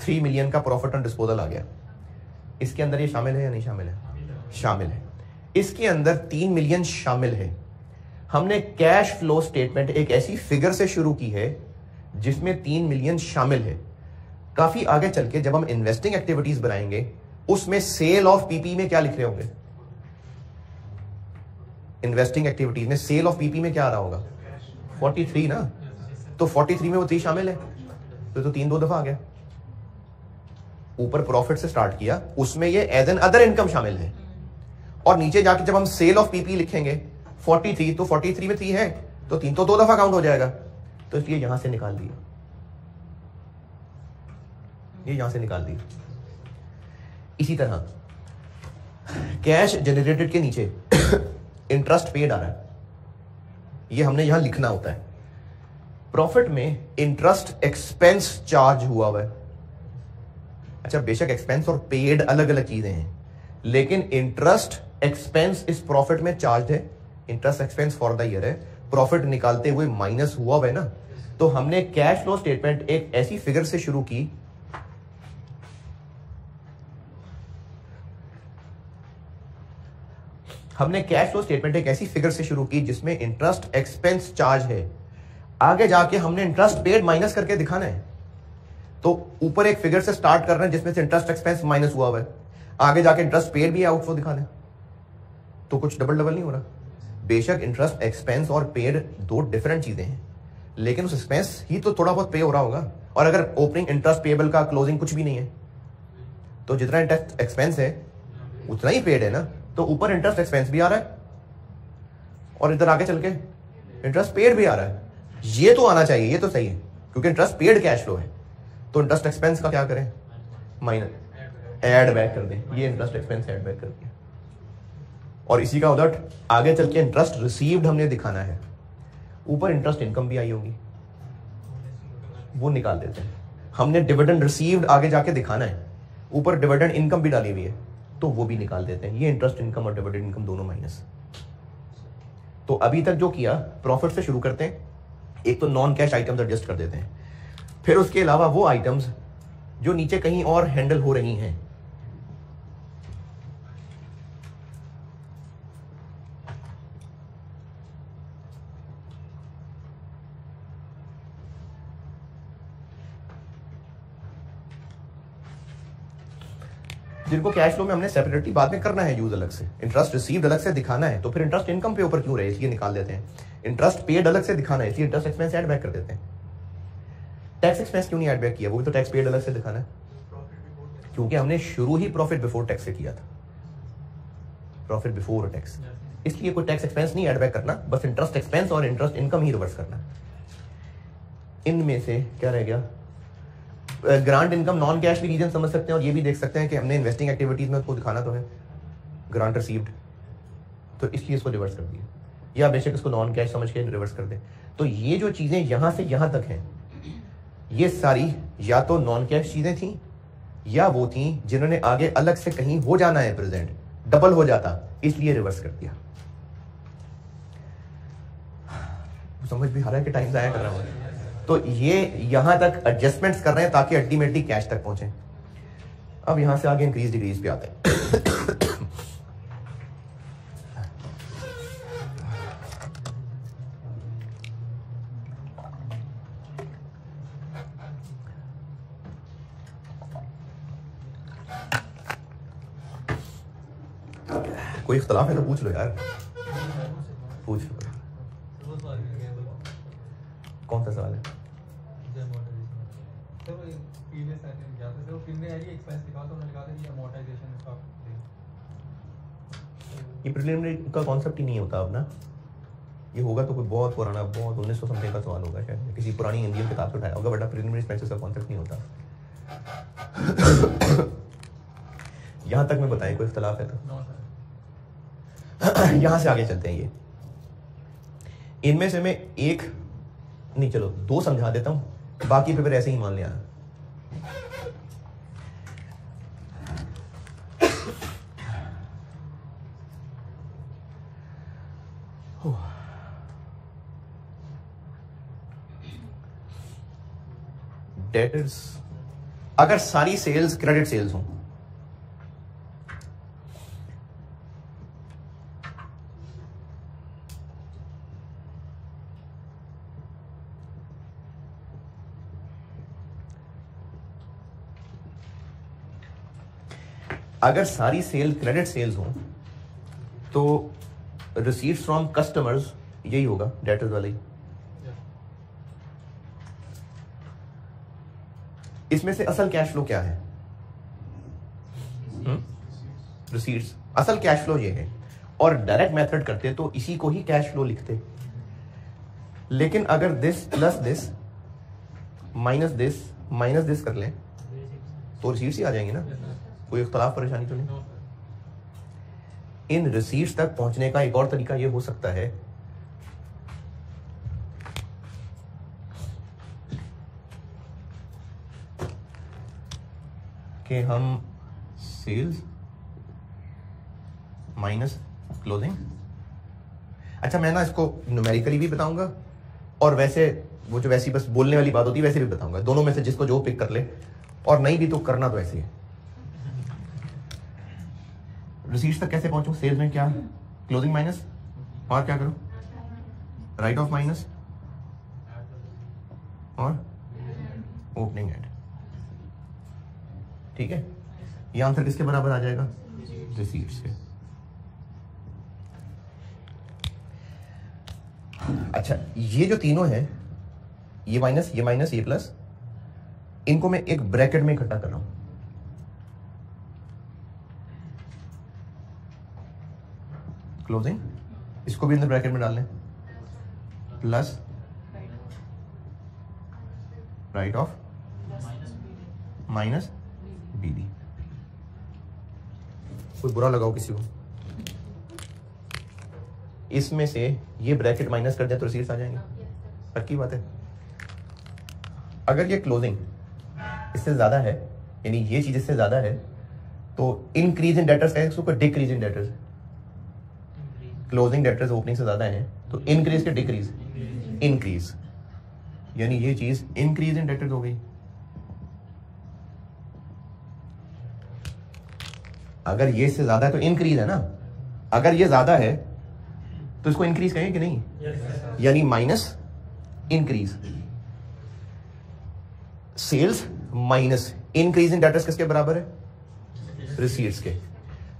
थ्री मिलियन का प्रॉफिट ऑन डिस्पोजल आ गया। इसके अंदर ये शामिल है या नहीं शामिल है? शामिल है। इसके अंदर तीन मिलियन शामिल है। हमने कैश फ्लो स्टेटमेंट एक ऐसी फिगर से शुरू की है जिसमें तीन मिलियन शामिल है। काफ़ी आगे चल के जब हम इन्वेस्टिंग एक्टिविटीज़ बनाएँगे उसमें सेल ऑफ़ पीपी में क्या लिख रहे होंगे? इन्वेस्टिंग एक्टिविटीज़ में सेल ऑफ़ पीपी में क्या आ रहा होगा? 43 ना? तो 43 में वो थ्री शामिल है। तो, तो तीन दो दफ़ा आ गया। ऊपर प्रॉफिट से स्टार्ट किया उसमें ये एज एन अदर इनकम शामिल है। और नीचे जाके जब हम सेल ऑफ़ पीपी लिखेंगे 43 तो 43 में थ्री है तो तीन तो दो दफ़ा काउंट हो जाएगा। तो इसलिए यहाँ से निकाल दिया। ये यहाँ से निकाल दिया। इसी तरह कैश जनरेटेड के नीचे (coughs) इंटरेस्ट पेड आ रहा है। ये हमने यहाँ लिखना होता है। प्रॉफिट में इंटरेस्ट एक्सपेंस चार्ज हुआ हुआ है। अच्छा बेशक एक्सपेंस और पेड अलग अलग चीज़ें हैं, लेकिन इंटरेस्ट एक्सपेंस इस प्रॉफिट में चार्ज है। Interest expense for the year है प्रॉफिट निकालते हुए माइनस हुआ है ना? तो हमने कैश फ्लो स्टेटमेंट एक ऐसी फिगर से शुरू की, हमने कैश फ्लो स्टेटमेंट एक ऐसी फिगर से शुरू की जिसमें इंटरेस्ट एक्सपेंस चार्ज है। आगे जाके हमने इंटरेस्ट पेड माइनस करके दिखाना है। तो ऊपर एक फिगर से स्टार्ट कर रहे हैं जिसमें से इंटरेस्ट एक्सपेंस माइनस हुआ हुआ है। आगे जाके इंटरेस्ट पेड भी आउटफ्लो दिखाना है। तो कुछ डबल डबल नहीं हो रहा बेशक इंटरेस्ट एक्सपेंस और पेड दो डिफरेंट चीज़ें हैं। लेकिन उस एक्सपेंस ही तो थोड़ा बहुत पे हो रहा होगा। और अगर ओपनिंग इंटरेस्ट पेबल का क्लोजिंग कुछ भी नहीं है तो जितना इंटरेस्ट एक्सपेंस है, उतना ही पेड है ना? तो ऊपर इंटरेस्ट एक्सपेंस भी आ रहा है और इधर आगे चल के इंटरेस्ट पेड भी आ रहा है। ये तो आना चाहिए, ये तो सही है, क्योंकि इंटरेस्ट पेड कैश फ्लो है। तो इंटरेस्ट एक्सपेंस का क्या करें? माइनस ऐड बैक कर दें। ये इंटरेस्ट एक्सपेंस ऐड बैक कर दिया। और इसी का उलट आगे चल के इंटरेस्ट रिसीव्ड हमने दिखाना है। ऊपर इंटरेस्ट इनकम भी आई होगी। वो निकाल देते हैं। हमने डिविडेंड रिसीव्ड आगे जाके दिखाना है। ऊपर डिविडेंड इनकम भी डाली हुई है। तो वो भी निकाल देते हैं। ये इंटरेस्ट इनकम और डिविडेंड इनकम दोनों माइनस तो अभी तक जो किया प्रॉफिट से शुरू करते हैं। एक तो नॉन कैश आइटम्स एडजस्ट कर देते हैं। फिर उसके अलावा वो आइटम्स जो नीचे कहीं और हैंडल हो रही हैं जिनको कैश फ्लो में हमने सेपरेटली बाद में करना है यूज़ अलग से। इंटरेस्ट रिसीव्ड अलग से दिखाना है तो फिर इंटरेस्ट इनकम पे ऊपर क्यों रहे? इसलिए निकाल देते हैं। इंटरेस्ट पेड अलग से दिखाना है, इसलिए इंटरेस्ट एक्सपेंस ऐड बैक कर देते हैं। टैक्स एक्सपेंस क्यों नहीं ऐड बैक किया? वो भी तो टैक्स पेड अलग से दिखाना है। क्योंकि हमने शुरू ही प्रॉफिट बिफोर टैक्स से किया था। प्रॉफिट बिफोर टैक्स इसलिए कोई टैक्स एक्सपेंस नहीं ऐड बैक करना, बस इंटरेस्ट एक्सपेंस और इंटरेस्ट इनकम ही रिवर्स करना। इनमें से क्या रह गया? ग्रांट इनकम नॉन कैश भी रीजन समझ सकते हैं और ये भी देख सकते हैं कि हमने इन्वेस्टिंग एक्टिविटीज़ में उसको दिखाना तो है। ग्रांट रिसीव्ड तो इसलिए इसको रिवर्स कर दिया। या बेशक इसको नॉन कैश समझ के रिवर्स कर दें। तो ये जो चीज़ें यहाँ से यहाँ तक हैं, ये सारी या तो नॉन कैश चीज़ें थी, या वो थी जिन्होंने आगे अलग से कहीं हो जाना है प्रेजेंट डबल हो जाता, इसलिए रिवर्स कर दिया। समझ भी आ कि टाइम जाया कर रहा हूँ। तो ये यहाँ तक एडजस्टमेंट्स कर रहे हैं ताकि अल्टीमेटली कैश तक पहुँचे। अब यहाँ से आगे इंक्रीज डिग्रीज पे आते हैं। कोई इख्तलाफ है तो पूछ लो यार। पूछ लो। कौन सा सवाल है? तो ये प्रिलिमिनरी का कॉन्सेप्ट ही नहीं होता अब ना। ये होगा तो कोई बहुत पुराना बहुत उन्नीस सौ समथिंग का सवाल होगा शायद। किसी पुरानी इंडियन किताब से उठाया होगा बट प्रिलिमिनरी एक्सपेंसेस का कॉन्सेप्ट नहीं होता। (coughs) यहाँ तक मैं बताएँ कोई इख्तलाफ है तो? (coughs) यहाँ से आगे चलते हैं ये। इनमें से मैं एक नहीं, चलो, दो समझा देता हूँ। बाकी पे फिर ऐसे ही मान लिया। डेटर्स अगर सारी सेल्स क्रेडिट सेल्स हों अगर सारी सेल क्रेडिट सेल्स हों तो रिसीव फ्रॉम कस्टमर्स यही होगा डेटर्स वाले ही। इसमें से असल कैश फ्लो क्या है? रिसीट्स असल कैश फ्लो ये है। और डायरेक्ट मेथड करते तो इसी को ही कैश फ्लो लिखते लेकिन अगर this plus this minus this minus this कर लें तो रिसीट्स ही आ जाएँगे ना? कोई इख्तलाफ परेशानी तो नहीं? इन रिसीट्स तक पहुँचने का एक और तरीका यह हो सकता है। कि हम सेल्स माइनस क्लोजिंग अच्छा मैं ना इसको न्यूमेरिकली भी बताऊँगा और वैसे वो जो वैसी बस बोलने वाली बात होती है, वैसे भी बताऊँगा। दोनों में से जिसको जो पिक कर ले, और नहीं भी तो करना तो ऐसे है। रिसीट्स तक कैसे पहुंचू? सेल्स में क्या? क्लोजिंग माइनस और क्या करूँ? राइट ऑफ़ माइनस और ओपनिंग एड ठीक है? ये आंसर किसके बराबर आ जाएगा? रिसीट्स के. अच्छा ये जो तीनों हैं, ये माइनस ये माइनस ये प्लस इनको मैं एक ब्रैकेट में इकट्ठा कर रहा हूँ। क्लोजिंग इसको भी अंदर ब्रैकेट में डाल लें plus write off minus B D कोई बुरा लगाओ किसी को? इसमें से ये ब्रैकेट माइनस कर दें तो रिसीट्स आ जाएँगे। पक्की बात है। अगर ये क्लोजिंग इससे ज़्यादा है, यानी ये चीज़ इससे ज़्यादा है तो इंक्रीज इन डेटर्स है decrease in debtors closing debtors opening से ज़्यादा है तो इंक्रीज के डिक्रीज इंक्रीज यानी ये चीज़ इंक्रीज इन डेटर्स हो गई। अगर ये इससे ज़्यादा है तो इंक्रीज है ना। अगर ये ज़्यादा है तो इसको इंक्रीज कहें कि नहीं? yes, यानी minus increase sales minus increase in debtors किसके बराबर है? रिसीट्स के।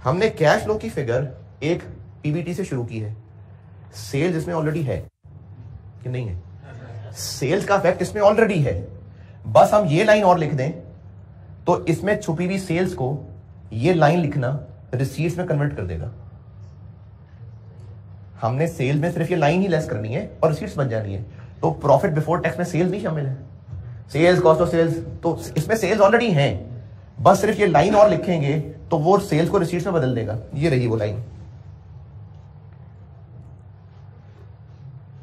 हमने कैश फ्लो की फिगर एक पीबीटी से शुरू की है। सेल्स इसमें ऑलरेडी है कि नहीं है? सेल्स का फैक्ट इसमें ऑलरेडी है। बस हम ये लाइन और लिख दें तो इसमें छुपी हुई सेल्स को ये लाइन लिखना रिसीट्स में कन्वर्ट कर देगा। हमने सेल्स में सिर्फ़ ये लाइन ही लेस करनी है और रिसीट्स बन जानी है। तो प्रॉफिट बिफोर टैक्स में सेल्स नहीं शामिल है। सेल्स कॉस्ट ऑफ़ सेल्स तो इसमें सेल्स ऑलरेडी हैं। बस सिर्फ़ ये लाइन और लिखेंगे तो वो सेल्स को रिसीट्स में बदल देगा। ये रही वो line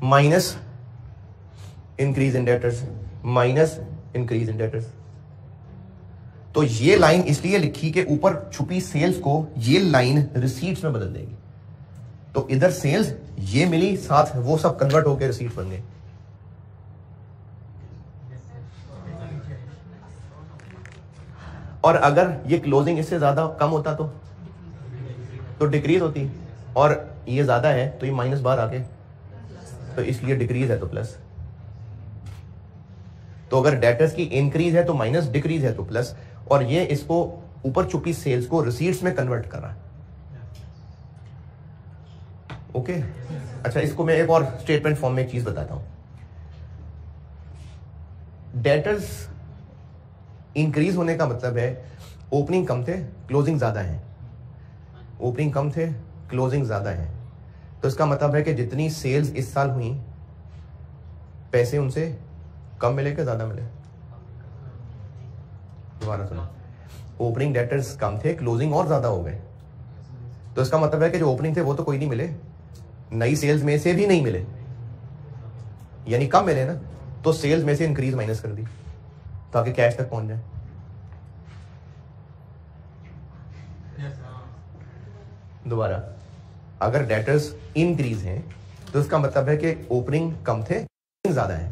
minus increase in debtors minus increase in debtors तो ये लाइन इसलिए लिखी कि ऊपर छुपी सेल्स को ये लाइन रिसीट्स में बदल देगी। तो इधर सेल्स ये मिली, साथ वो सब कन्वर्ट होकर रिसीट बन गए। और अगर ये क्लोजिंग इससे ज़्यादा कम होता तो? तो डिक्रीज होती। और ये ज़्यादा है तो ये माइनस बार आके तो इसलिए डिक्रीज है तो प्लस तो अगर डेटर्स की इंक्रीज है तो माइनस डिक्रीज है तो प्लस और ये इसको ऊपर छुपी सेल्स को रिसीट्स में कन्वर्ट कर रहा है. ओके अच्छा इसको मैं एक और स्टेटमेंट फॉर्म में एक चीज़ बताता हूँ. डेटर्स इंक्रीज होने का मतलब है ओपनिंग कम थे क्लोजिंग ज़्यादा है. ओपनिंग कम थे क्लोजिंग ज़्यादा है. तो इसका मतलब है कि जितनी सेल्स इस साल हुई पैसे उनसे कम मिले कि ज़्यादा मिले? दोबारा सुनो। ओपनिंग डेटर्स कम थे क्लोजिंग और ज़्यादा हो गए। तो इसका मतलब है कि जो ओपनिंग थे वो तो कोई नहीं मिले। नई सेल्स में से भी नहीं मिले। यानी कम मिले ना तो सेल्स में से इंक्रीज माइनस कर दी ताकि कैश तक पहुँच जाए। दोबारा। अगर डेटर्स इंक्रीज हैं तो इसका मतलब है कि ओपनिंग कम थे ज़्यादा है।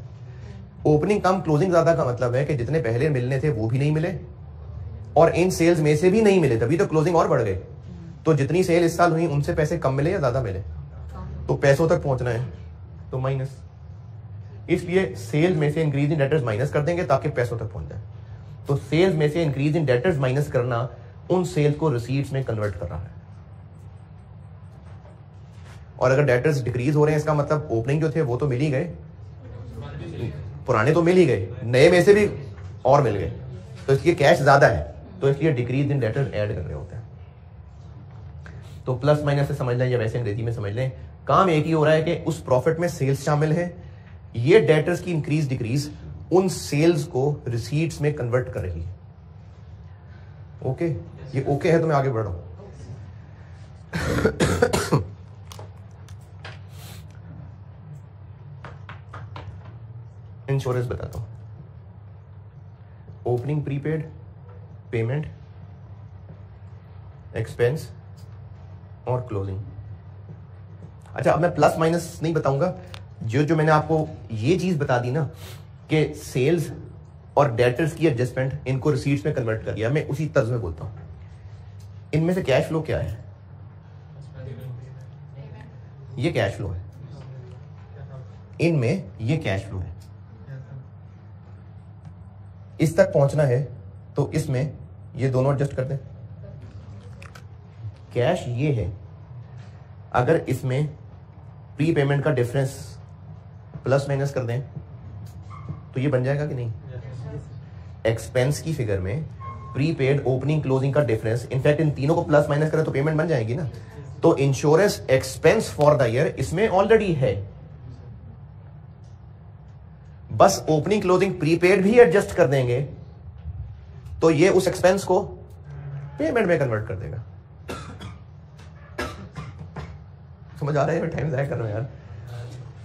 ओपनिंग कम क्लोजिंग ज़्यादा का मतलब है कि जितने पहले मिलने थे, वो भी नहीं मिले। और इन सेल्स में से भी नहीं मिले, तभी तो क्लोजिंग और बढ़ गए। तो जितनी सेल इस साल हुई, उनसे पैसे कम मिले या ज़्यादा मिले? तो पैसों तक पहुँचना है तो माइनस इसलिए सेल्स में से इंक्रीज इन डेटर्स माइनस कर देंगे, ताकि पैसों तक पहुँच जाए। तो सेल्स में से इंक्रीज इन डेटर्स माइनस करना, उन सेल्स को रिसीट्स में कन्वर्ट कर रहा है। और अगर डेटर्स डिक्रीज हो रहे हैं, इसका मतलब ओपनिंग जो थे, वो तो मिल ही गए। पुराने तो मिल ही गए, नए में से भी और मिल गए। तो इसलिए कैश ज़्यादा है तो इसलिए डिक्रीज इन डेटर ऐड कर रहे होते हैं। तो प्लस माइनस से समझ लें या वैसे अंग्रेज़ी में समझ लें, काम एक ही हो रहा है कि उस प्रॉफिट में सेल्स शामिल है। ये डेटर्स की इंक्रीज डिक्रीज उन सेल्स को रिसीट्स में कन्वर्ट कर रही है। ओके ये ओके है तो मैं आगे बढ़ रहा हूँ। इंश्योरेंस बताता हूँ। ओपनिंग प्रीपेड पेमेंट एक्सपेंस और क्लोजिंग अच्छा अब मैं प्लस माइनस नहीं बताऊँगा। जो जो मैंने आपको ये चीज़ बता दी ना, कि सेल्स और डेटर्स की एडजस्टमेंट इनको रिसीट्स में कन्वर्ट कर दिया मैं उसी तर्ज में बोलता हूँ। इनमें से कैश फ्लो क्या है? ये कैश फ्लो है। इनमें ये कैश फ्लो है। इस तक पहुँचना है तो इसमें ये दोनों एडजस्ट कर दें। कैश ये है। अगर इसमें प्री पेमेंट का डिफरेंस प्लस माइनस कर दें तो ये बन जाएगा कि नहीं? एक्सपेंस की फिगर में प्रीपेड ओपनिंग क्लोजिंग का डिफरेंस इनफैक्ट इन तीनों को प्लस माइनस करें तो पेमेंट बन जाएगी ना। तो insurance expense for the year इसमें ऑलरेडी है। बस ओपनिंग क्लोजिंग प्रीपेड भी एडजस्ट कर देंगे तो ये उस एक्सपेंस को पेमेंट में कन्वर्ट कर देगा। समझ आ रहा है? टाइम जाया कर रहा यार।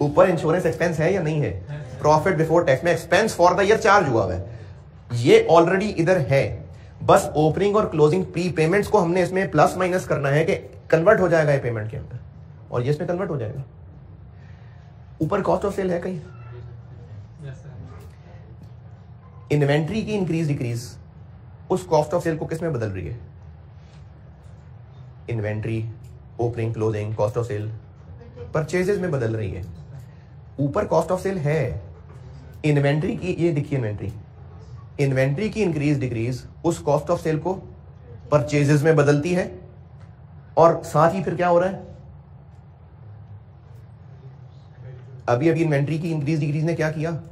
ऊपर इंश्योरेंस एक्सपेंस है या नहीं है? प्रॉफिट बिफोर टैक्स में expense for the year charge हुआ है। ये ऑलरेडी इधर है। बस ओपनिंग और क्लोजिंग प्री पेमेंट्स को हमने इसमें प्लस माइनस करना है कि कन्वर्ट हो जाएगा ये पेमेंट के अंदर। और ये इसमें कन्वर्ट हो जाएगा। ऊपर कॉस्ट ऑफ़ सेल है कहीं यस सर इन्वेंट्री की इंक्रीज डिक्रीज उस कॉस्ट ऑफ़ सेल को किसमें बदल रही है? Inventory opening closing cost of sale purchases में बदल रही है। ऊपर कॉस्ट ऑफ़ सेल है। इन्वेंट्री की, ये देखिए इन्वेंट्री। इन्वेंट्री की इंक्रीज डिक्रीज उस कॉस्ट ऑफ़ सेल को परचेजेस में बदलती है। और साथ ही फिर क्या हो रहा है? अभी अभी इन्वेंट्री की इंक्रीज डिक्रीज ने क्या किया?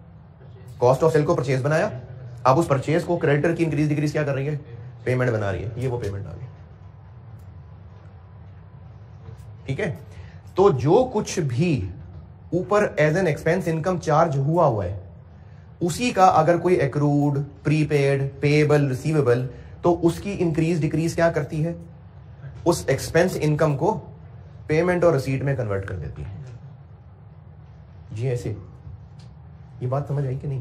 कॉस्ट ऑफ़ सेल को परचेज बनाया। अब उस परचेज को क्रेडिटर की इंक्रीज डिक्रीज क्या कर रही है? पेमेंट बना रही है। ये वो पेमेंट आ गई। ठीक है? तो जो कुछ भी ऊपर as an expense income charge हुआ हुआ है, उसी का अगर कोई एक्रूड प्रीपेड पेएबल रिसीवेबल तो उसकी इंक्रीज डिक्रीज क्या करती है? उस एक्सपेंस इनकम को पेमेंट और रिसीट में कन्वर्ट कर देती है। जी ऐसे। ये बात समझ आई कि नहीं?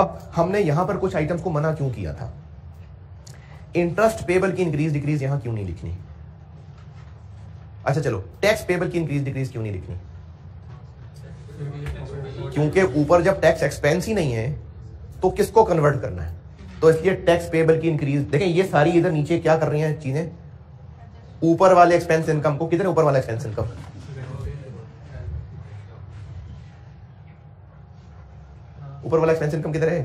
अब हमने यहाँ पर कुछ आइटम्स को मना क्यों किया था? इंटरेस्ट पेबल की इंक्रीज डिक्रीज यहाँ क्यों नहीं लिखनी? अच्छा चलो टैक्स पेबल की इंक्रीज डिक्रीज क्यों नहीं लिखनी? क्योंकि ऊपर जब टैक्स एक्सपेंस ही नहीं है तो किसको कन्वर्ट करना है? तो इसलिए टैक्स पेबल की इंक्रीज देखें ये सारी इधर नीचे क्या कर रही हैं चीज़ें? ऊपर वाले एक्सपेंस इनकम को किधर ऊपर वाला एक्सपेंस इनकम ऊपर वाला एक्सपेंस इनकम किधर है?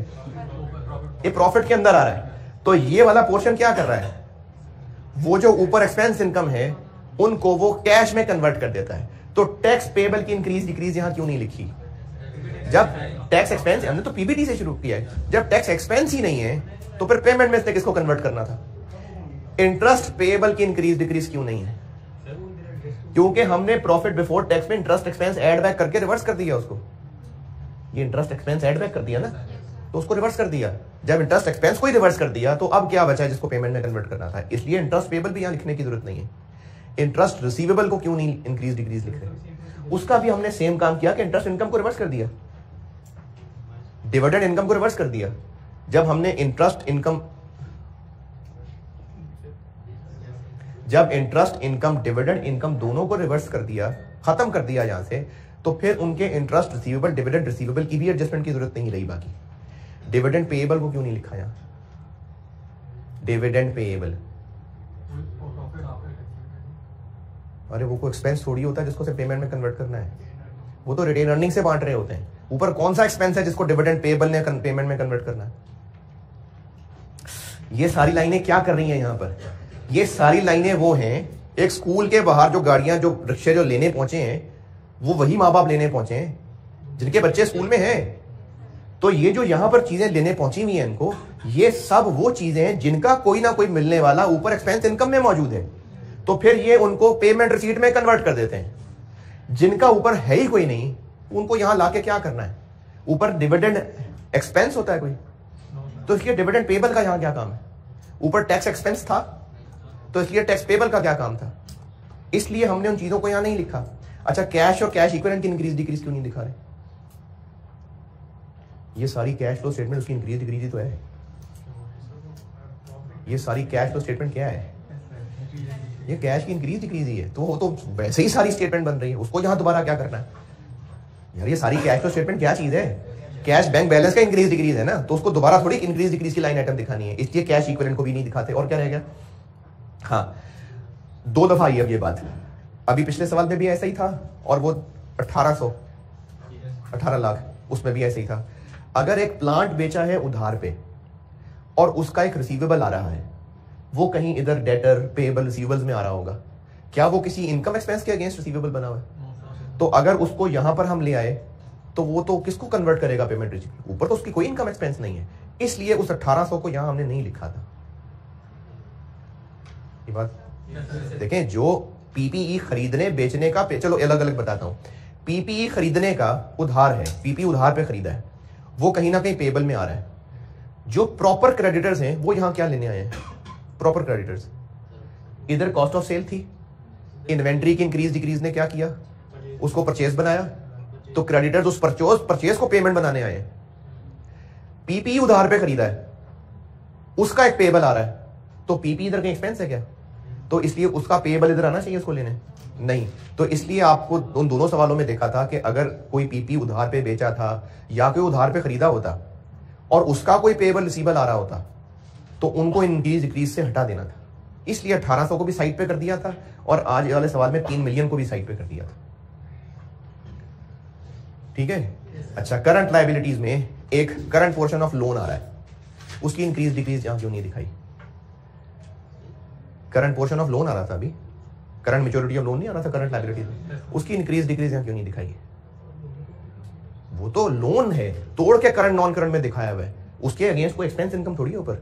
ये प्रॉफिट के अंदर आ रहा है। तो ये वाला पोर्शन क्या कर रहा है? वो जो ऊपर एक्सपेंस इनकम है, उनको वो कैश में कन्वर्ट कर देता है। तो टैक्स पेबल की इंक्रीज डिक्रीज यहाँ क्यों नहीं लिखी? जब टैक्स एक्सपेंस हमने तो पीबीटी से शुरू किया है। जब टैक्स एक्सपेंस ही नहीं है तो फिर पेमेंट में किसको कन्वर्ट करना था? इंटरेस्ट पेएबल की इंक्रीज डिक्रीज क्यों नहीं है? क्योंकि हमने प्रॉफिट बिफोर टैक्स में इंटरेस्ट एक्सपेंस ऐड बैक करके रिवर्स कर दिया उसको। ये इंटरेस्ट एक्सपेंस ऐड बैक कर दिया ना तो उसको रिवर्स कर दिया। जब इंटरेस्ट एक्सपेंस को ही रिवर्स कर दिया तो अब क्या बचा है जिसको पेमेंट में कन्वर्ट करना था? इसलिए इंटरेस्ट पेबल भी यहाँ लिखने की ज़रूरत नहीं है। इंटरेस्ट रिसीवेबल को क्यों नहीं इंक्रीज डिक्रीज लिख रहे? उसका भी हमने सेम काम किया कि इंटरेस्ट इनकम को रिवर्स कर दिया। डिविडेंड इनकम को रिवर्स कर दिया। जब हमने इंटरेस्ट इनकम जब इंटरेस्ट इनकम डिविडेंड इनकम दोनों को रिवर्स कर दिया, खत्म कर दिया यहाँ से तो फिर उनके इंटरेस्ट रिसीवेबल डिविडेंड रिसीवेबल की भी एडजस्टमेंट की ज़रूरत नहीं रही बाकी। डिविडेंड पेएबल को क्यों नहीं लिखा यहाँ डिविडेंड पेएबल अरे वो कोई एक्सपेंस थोड़ी होता है जिसको सिर्फ़ पेमेंट में कन्वर्ट करना है। वो तो रिटेन अर्निंग से बांट रहे होते हैं। ऊपर कौन सा एक्सपेंस है जिसको डिविडेंड पेएबल ने पेमेंट में कन्वर्ट करना है? ये सारी लाइनें क्या कर रही हैं यहाँ पर? ये सारी लाइनें वो हैं, एक स्कूल के बाहर जो गाड़ियाँ, जो रिक्शे जो लेने पहुँचे हैं वो वही माँ बाप लेने पहुँचे हैं, जिनके बच्चे स्कूल में हैं। तो ये जो यहाँ पर चीज़ें लेने पहुँची हुई हैं इनको, ये सब वो चीज़ें हैं जिनका कोई ना कोई मिलने वाला ऊपर एक्सपेंस इनकम में मौजूद है। तो फिर ये उनको पेमेंट रिसीट में कन्वर्ट कर देते हैं। जिनका ऊपर है ही कोई नहीं, उनको यहाँ लाके क्या करना है? ऊपर डिविडेंड एक्सपेंस होता है कोई? तो इसलिए डिविडेंड पेबल का यहाँ क्या काम है? ऊपर टैक्स एक्सपेंस था तो इसलिए टैक्स पेबल का क्या काम था? इसलिए हमने उन चीज़ों को यहाँ नहीं लिखा। अच्छा कैश और कैश इक्विवेलेंट की इंक्रीज डिक्रीज क्यों नहीं दिखा रहे? ये सारी कैश फ्लो स्टेटमेंट उसकी इंक्रीज डिक्रीज ही तो है। ये सारी कैश फ्लो स्टेटमेंट क्या है? ये कैश की इंक्रीज डिक्रीज ही है। तो वो तो वैसे ही सारी स्टेटमेंट बन रही है। उसको यहाँ दोबारा क्या करना है? यार, ये सारी कैश फ्लो स्टेटमेंट क्या चीज़ है? कैश बैंक बैलेंस का इंक्रीज डिक्रीज है ना? तो उसको दोबारा थोड़ी इंक्रीज डिक्रीज की लाइन आइटम दिखानी है। इसलिए कैश इक्विवेलेंट को भी नहीं दिखाते। और क्या रह गया? हाँ दो दफ़ा आई अब ये बात। अभी पिछले सवाल में भी ऐसा ही था और वो 1800 18 लाख उसमें भी ऐसा ही था। अगर एक प्लांट बेचा है उधार पे और उसका एक रिसीवेबल आ रहा है वो कहीं इधर डेटर पेबल रिसीवेबल्स में आ रहा होगा क्या वो किसी इनकम एक्सपेंस के अगेंस्ट रिसीवेबल बना हुआ है? तो अगर उसको यहाँ पर हम ले आए तो वो तो किसको कन्वर्ट करेगा पेमेंट रिसीव ऊपर तो उसकी कोई इनकम एक्सपेंस नहीं है। इसलिए उस 1800 को यहाँ हमने नहीं लिखा था। ये बात देखें जो पीपीई खरीदने, बेचने का चलो अलग अलग बताता हूँ। पीपीई खरीदने का उधार है। पीपी उधार पे खरीदा है। वो कहीं ना कहीं पेबल में आ रहा है। जो प्रॉपर क्रेडिटर्स हैं, वो यहाँ क्या लेने आए हैं? प्रॉपर क्रेडिटर्स इधर कॉस्ट ऑफ़ सेल थी। इन्वेंट्री की इंक्रीज डिक्रीज ने क्या किया? उसको परचेज बनाया। तो क्रेडिटर्स उस परचेज परचेज को पेमेंट बनाने आए पीपी उधार पे खरीदा है। उसका एक पेबल आ रहा है। तो पीपी इधर का एक्सपेंस है क्या? तो इसलिए उसका पेबल इधर आना चाहिए उसको लेने? नहीं। तो इसलिए आपको उन दोनों सवालों में देखा था कि अगर कोई पीपी उधार पे बेचा था या कोई उधार पे खरीदा होता और उसका कोई पेबल रिसीबल आ रहा होता तो उनको इंक्रीज डिक्रीज से हटा देना था। इसलिए 1800 को भी साइड पे कर दिया था और आज वाले सवाल में तीन मिलियन को भी साइड पे कर दिया था। ठीक है? अच्छा करंट लाइबिलिटीज में एक करंट पोर्शन ऑफ़ लोन आ रहा है। उसकी इंक्रीज डिक्रीज यहाँ क्यों नहीं दिखाई? करंट पोर्शन ऑफ़ लोन आ रहा था अभी। करंट मेच्योरिटी ऑफ़ लोन नहीं आ रहा था करंट लाइबिलिटीज उसकी इंक्रीज डिक्रीज यहाँ क्यों नहीं दिखाई? है वो तो लोन है। तोड़ के करंट नॉन करंट में दिखाया हुआ है। उसके अगेंस्ट कोई एक्सपेंस इनकम थोड़ी है ऊपर।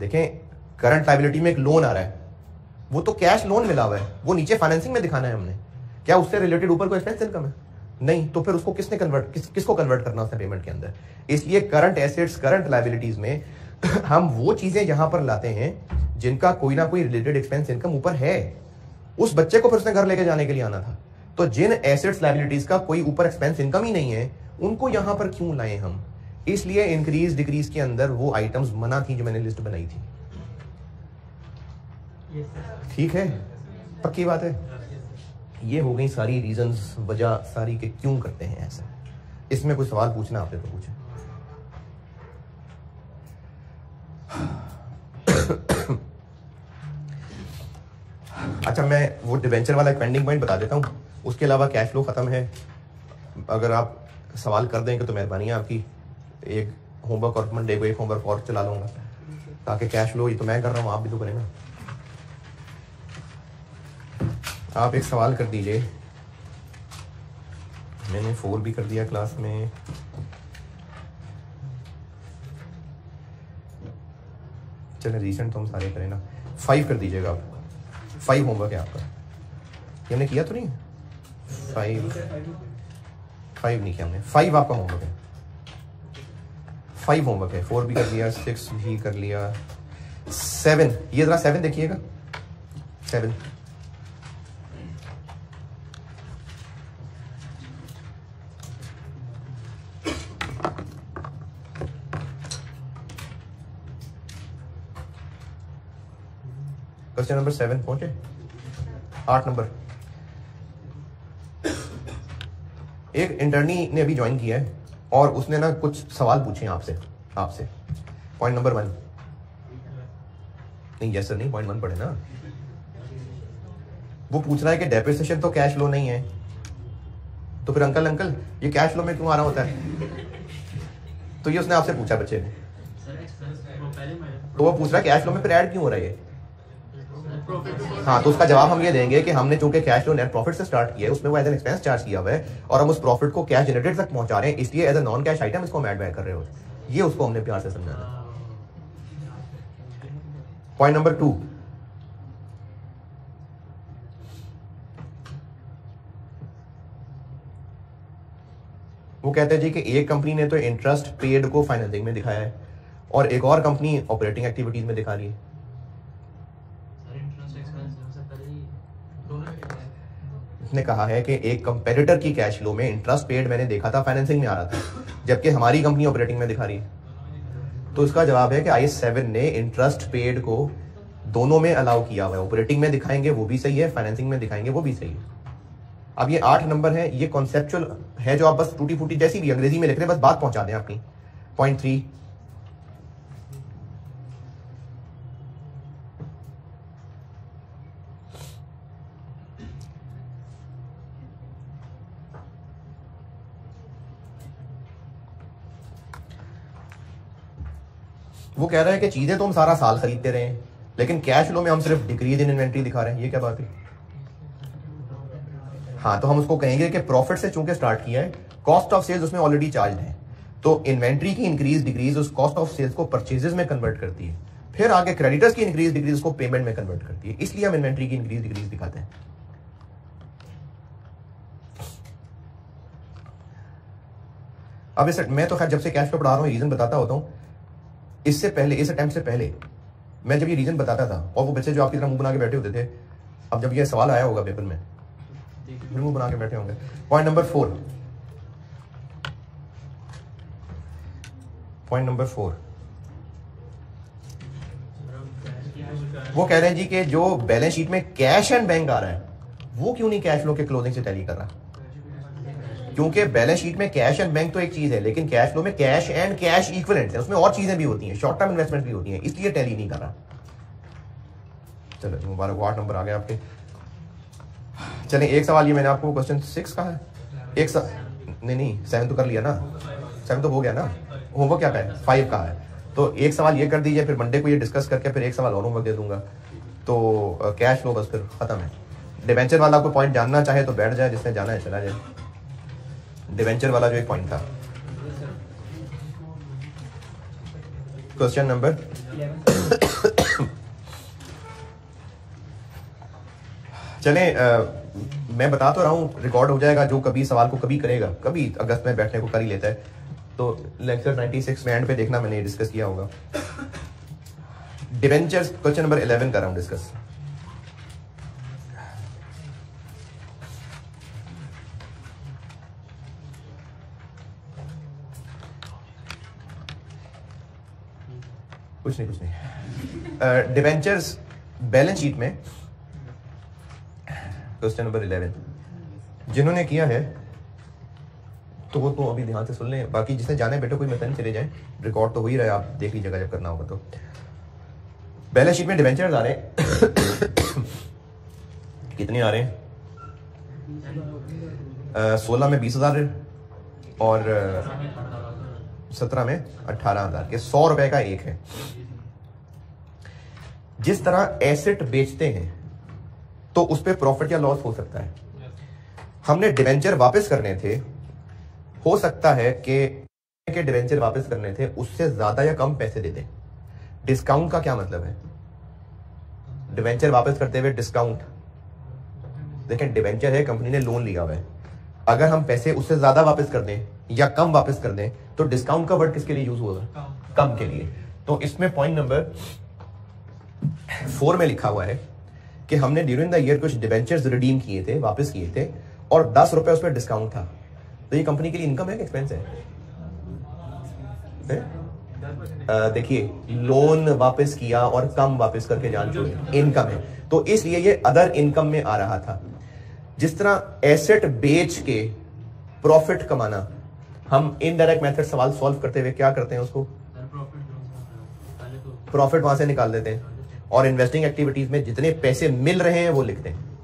देखें करंट लाइबिलिटी में एक लोन आ रहा है। वो तो कैश लोन मिला हुआ है। वो नीचे फाइनेंसिंग में दिखाना है हमने। क्या उससे रिलेटेड ऊपर कोई एक्सपेंस इनकम है? नहीं तो फिर उसको किसने कन्वर्ट किस, किसको कन्वर्ट करना उसने पेमेंट के अंदर? इसलिए करंट एसेट्स करंट लाइबिलिटीज में (laughs) हम वो चीज़ें यहाँ पर लाते हैं जिनका कोई ना कोई रिलेटेड एक्सपेंस इनकम ऊपर है। उस बच्चे को फिर उसने घर लेके जाने के लिए आना था। तो जिन एसेट्स लाइबिलिटीज का कोई ऊपर एक्सपेंस इनकम ही नहीं है उनको यहाँ पर क्यों लाए हम? इसलिए इंक्रीज डिक्रीज के अंदर वो आइटम्स मना थी जो मैंने लिस्ट बनाई थी। ठीक है? पक्की बात है? ये हो गई सारी रीजंस वजह सारी के क्यों करते हैं ऐसा। इसमें कोई सवाल पूछना आपने तो पूछे अच्छा मैं वो डिवेंचर वाला पेंडिंग पॉइंट बता देता हूँ। उसके अलावा कैश फ्लो ख़त्म है। अगर आप सवाल कर देंगे तो मेहरबानी है आपकी। एक होमवर्क और मंडे को एक होमवर्क और चला लूँगा। ताकि कैश फ्लो ये तो मैं कर रहा हूँ, आप भी तो करें ना। आप एक सवाल कर दीजिए। मैंने फोर भी कर दिया क्लास में। चले रिसेंट तो हम सारे करें ना। फाइव कर दीजिएगा आप। फाइव होमवर्क है आपका। ये हमने किया तो नहीं? फाइव फाइव नहीं किया हमने। फाइव आपका होमवर्क है। फाइव होमवर्क है। फोर भी कर लिया सिक्स भी कर लिया। सेवन ये जरा सेवन देखिएगा। सेवन क्वेश्चन नंबर सेवन पहुँचे आठ नंबर एक इंटर्नी ने अभी ज्वाइन किया है और उसने ना कुछ सवाल पूछे आपसे आपसे। पॉइंट नंबर वन नहीं यस सर नहीं पॉइंट वन पढ़े ना। वो पूछ रहा है कि डेप्रिसिएशन तो कैश लो नहीं है। तो फिर अंकल अंकल ये कैश लो में क्यों आ रहा होता है? तो ये उसने आपसे पूछा बच्चे। ने तो वो पूछ रहा है कैश लो में फिर ऐड क्यों हो रहा है हाँ तो उसका जवाब हम ये देंगे कि हमने चूँकि कैश जो नेट प्रॉफिट से स्टार्ट किया है, उसमें वो एज एन एक्सपेंस चार्ज किया हुआ है और हम उस प्रॉफिट को कैश जनरेटेड तक पहुँचा रहे हैं, इसलिए as a non cash item इसको हम ऐड बैक कर रहे हो। ये उसको हमने प्यार से समझाना पॉइंट नंबर टू वो कहते हैं जी कि एक कंपनी ने तो इंटरेस्ट पेड को फाइनेंसिंग में दिखाया है और एक और कंपनी ऑपरेटिंग एक्टिविटीज़ में दिखा रही है। उसने कहा है कि एक कंपेटिटर की कैश फ्लो में इंटरेस्ट पेड मैंने देखा था फाइनेंसिंग में आ रहा था, जबकि हमारी कंपनी ऑपरेटिंग में दिखा रही है। तो इसका जवाब है कि आई सेवन ने इंटरेस्ट पेड को दोनों में अलाउ किया हुआ है। ऑपरेटिंग में दिखाएँगे, वो भी सही है फाइनेंसिंग में दिखाएँगे, वो भी सही है। अब ये आठ नंबर है, ये कॉन्सेप्चुअल है जो आप बस टूटी फूटी जैसी भी अंग्रेज़ी में लिख रहे हैं, बस बात पहुँचा दें अपनी पॉइंट थ्री वो कह रहा है कि चीज़ें तो हम सारा साल खरीदते रहे हैं, लेकिन कैश फ्लो में हम सिर्फ़ डिक्रीज इन इन्वेंट्री दिखा रहे हैं। ये क्या बात है? हाँ तो हम उसको कहेंगे कि प्रॉफिट से चूँकि स्टार्ट किया है कॉस्ट ऑफ़ सेल्स उसमें ऑलरेडी चार्ज है। तो इन्वेंट्री की इंक्रीज डिक्रीज उस कॉस्ट ऑफ़ सेल्स को परचेजेस में कन्वर्ट करती है। फिर आगे क्रेडिटर्स की इंक्रीज डिक्रीज उसको पेमेंट में कन्वर्ट करती है। इसलिए हम इन्वेंट्री की इंक्रीज डिक्रीज दिखाते हैं। अब इस मैं तो खैर जब से कैश फ्लो पढ़ा रहा हूँ रीजन बताता होता हूँ। इससे पहले इस अटेम्प्ट से पहले मैं जब ये रीजन बताता था और वो बच्चे जो आपकी तरह मुँह बना के बैठे होते थे अब जब ये सवाल आया होगा पेपर में फिर मुँह बना के बैठे होंगे। Point number four point number four वो कह रहे हैं जी कि जो बैलेंस शीट में कैश एंड बैंक आ रहा है वो क्यों नहीं कैश फ्लो के क्लोजिंग से टैली कर रहा? क्योंकि बैलेंस शीट में कैश एंड बैंक तो एक चीज़ है, लेकिन कैश फ्लो में कैश एंड कैश इक्वलेंट है। उसमें और चीज़ें भी होती हैं शॉर्ट टर्म इन्वेस्टमेंट भी होती हैं, इसलिए टैली नहीं कर चलो मुबारक आठ नंबर आ गया आपके। चले, एक सवाल, ये मैंने आपको क्वेश्चन सिक्स का है। एक सा... नहीं नहीं सेवन तो कर लिया ना। सेवन तो हो गया ना। होमवर्क क्या है? फाइव का है। तो एक सवाल ये कर दीजिए, फिर मंडे को ये डिस्कस करके फिर एक सवाल और होमवर्क दे दूँगा। तो कैश फ्लो बस फिर खत्म है। डिवेंचर वाला कोई पॉइंट जानना चाहे तो बैठ जाए, जिसने जाना है चला जाए। डिवेंचर वाला जो एक पॉइंट था। क्वेश्चन नंबर चले मैं बता तो रहा हूँ रिकॉर्ड हो जाएगा, जो कभी सवाल को कभी करेगा, कभी अगस्त में बैठने को कर ही लेता है। तो लेक्चर 96 में एंड पे देखना, मैंने डिस्कस किया होगा। डिवेंचर्स क्वेश्चन नंबर 11 कर रहा हूँ डिस्कस कुछ नहीं कुछ नहीं। डिवेंचर्स बैलेंस शीट में क्वेश्चन नंबर इलेवन जिन्होंने किया है तो वो तो अभी ध्यान से सुन लें। बाकी जिसने जाने बेटे, कोई मतलब चले जाए। रिकॉर्ड तो हो ही रहा है, आप देख लीजिएगा जब करना होगा तो। बैलेंस शीट में डिवेंचर्स आ रहे (coughs) कितने आ रहे हैं? सोलह में बीस हज़ार और सत्रह में अट्ठारह हज़ार के, सौ रुपए का एक है। जिस तरह एसेट बेचते हैं तो उस पर प्रॉफिट या लॉस हो सकता है। हमने डिवेंचर वापस करने थे। हो सकता है कि, के डिवेंचर वापस करने थे, उससे ज़्यादा या कम पैसे दे दें। डिस्काउंट का क्या मतलब है? डिवेंचर वापस करते हुए डिस्काउंट देखें डिवेंचर है कंपनी ने लोन लिया हुआ है। अगर हम पैसे उससे ज़्यादा वापस कर दें या कम वापस कर दें तो डिस्काउंट का वर्ड किसके लिए यूज़ होगा कम के लिए। तो इसमें पॉइंट नंबर फोर में लिखा हुआ है कि हमने ड्यूरिंग द ईयर कुछ डिवेंचर्स रिडीम किए थे वापस किए थे और दस रुपए उस पर डिस्काउंट था। तो ये कंपनी के लिए इनकम है कि एक्सपेंस है, है? देखिए लोन वापस किया और कम वापस करके जान चुके इनकम है। तो इसलिए ये अदर इनकम में आ रहा था। जिस तरह एसेट बेच के प्रॉफिट कमाना हम इनडायरेक्ट मेथड सवाल सॉल्व करते हुए क्या करते हैं उसको? प्रॉफिट वहाँ से निकाल देते हैं। और इन्वेस्टिंग एक्टिविटीज़ में जितने पैसे मिल रहे हैं वो लिखते हैं।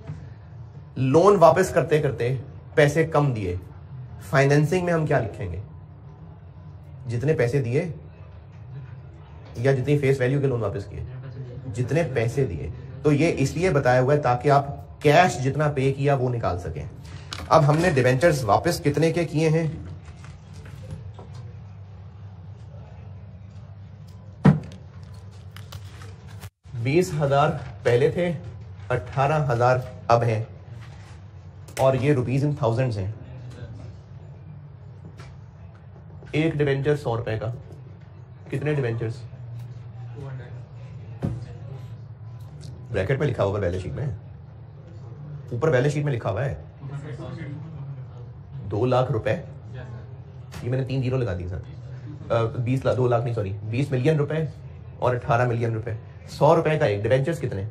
लोन वापस करते करते पैसे कम दिए। फाइनेंसिंग में हम क्या लिखेंगे? जितने पैसे दिए या जितनी फेस वैल्यू के लोन वापस किए। जितने पैसे दिए। तो ये इसलिए बताया हुआ है ताकि आप कैश जितना पे किया वो निकाल सकें। अब हमने डिवेंचर्स वापस कितने के किए हैं? बीस हज़ार पहले थे, अठारह हज़ार अब हैं। और ये रुपीज़ इन थाउजेंड्स हैं। एक डिवेंचर सौ रुपए का। कितने डिवेंचर्स ब्रैकेट में लिखा होगा बैलेंस शीट में। ऊपर बैलेंस शीट में लिखा हुआ है। दो लाख रुपए। ये मैंने तीन ज़ीरो लगा दी सर बीस लाख दो लाख नहीं सॉरी बीस मिलियन रुपए और अठारह मिलियन रुपए। सौ रुपए का एक डिवेंचर्स कितने?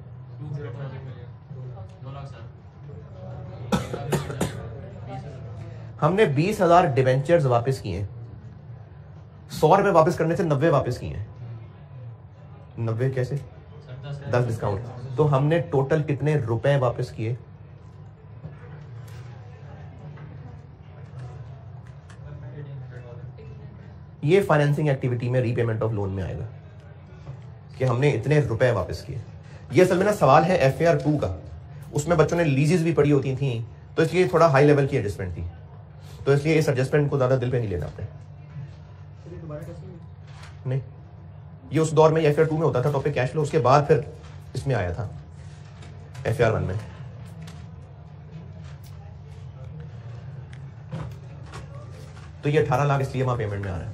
हमने बीस हज़ार डिवेंचर्स वापस किए। सौ रुपए वापस करने से नब्बे वापस किए। नब्बे कैसे? दस डिस्काउंट तो हमने टोटल कितने रुपए वापस किए? ये फाइनेंसिंग एक्टिविटी में रीपेमेंट ऑफ़ लोन में आएगा। कि हमने इतने रुपए वापस किए। ये असल में ना सवाल है एफ़ ए आर टू का। उसमें बच्चों ने लीजेज भी पड़ी होती थी तो इसलिए थोड़ा हाई लेवल की एडजस्टमेंट थी। तो इसलिए इस एडजस्टमेंट को ज़्यादा दिल पे नहीं लेना आपने नहीं ये उस दौर में एफ़ आर टू में होता था टॉपिक कैश फ्लो उसके बाद फिर इसमें आया था एफ़ आर वन में। तो ये अठारह लाख इसलिए वहाँ पेमेंट में आ रहा है।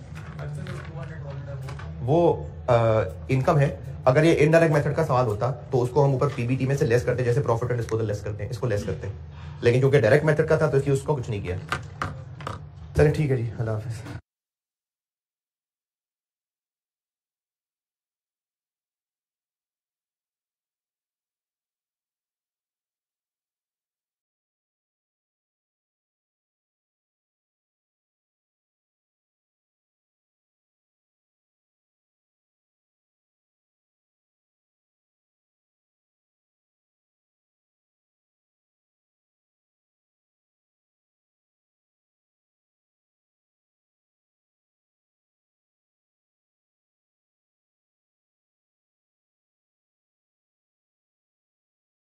वो इनकम है। अगर ये इनडायरेक्ट मेथड का सवाल होता तो उसको हम ऊपर पीबीटी में से लेस करते, जैसे प्रॉफिट एंड डिस्पोजल लेस करते हैं, इसको लेस करते हैं। लेकिन क्योंकि डायरेक्ट मेथड का था तो इसलिए उसको कुछ नहीं किया। चलिए ठीक है जी, अल्लाह हाफिज़।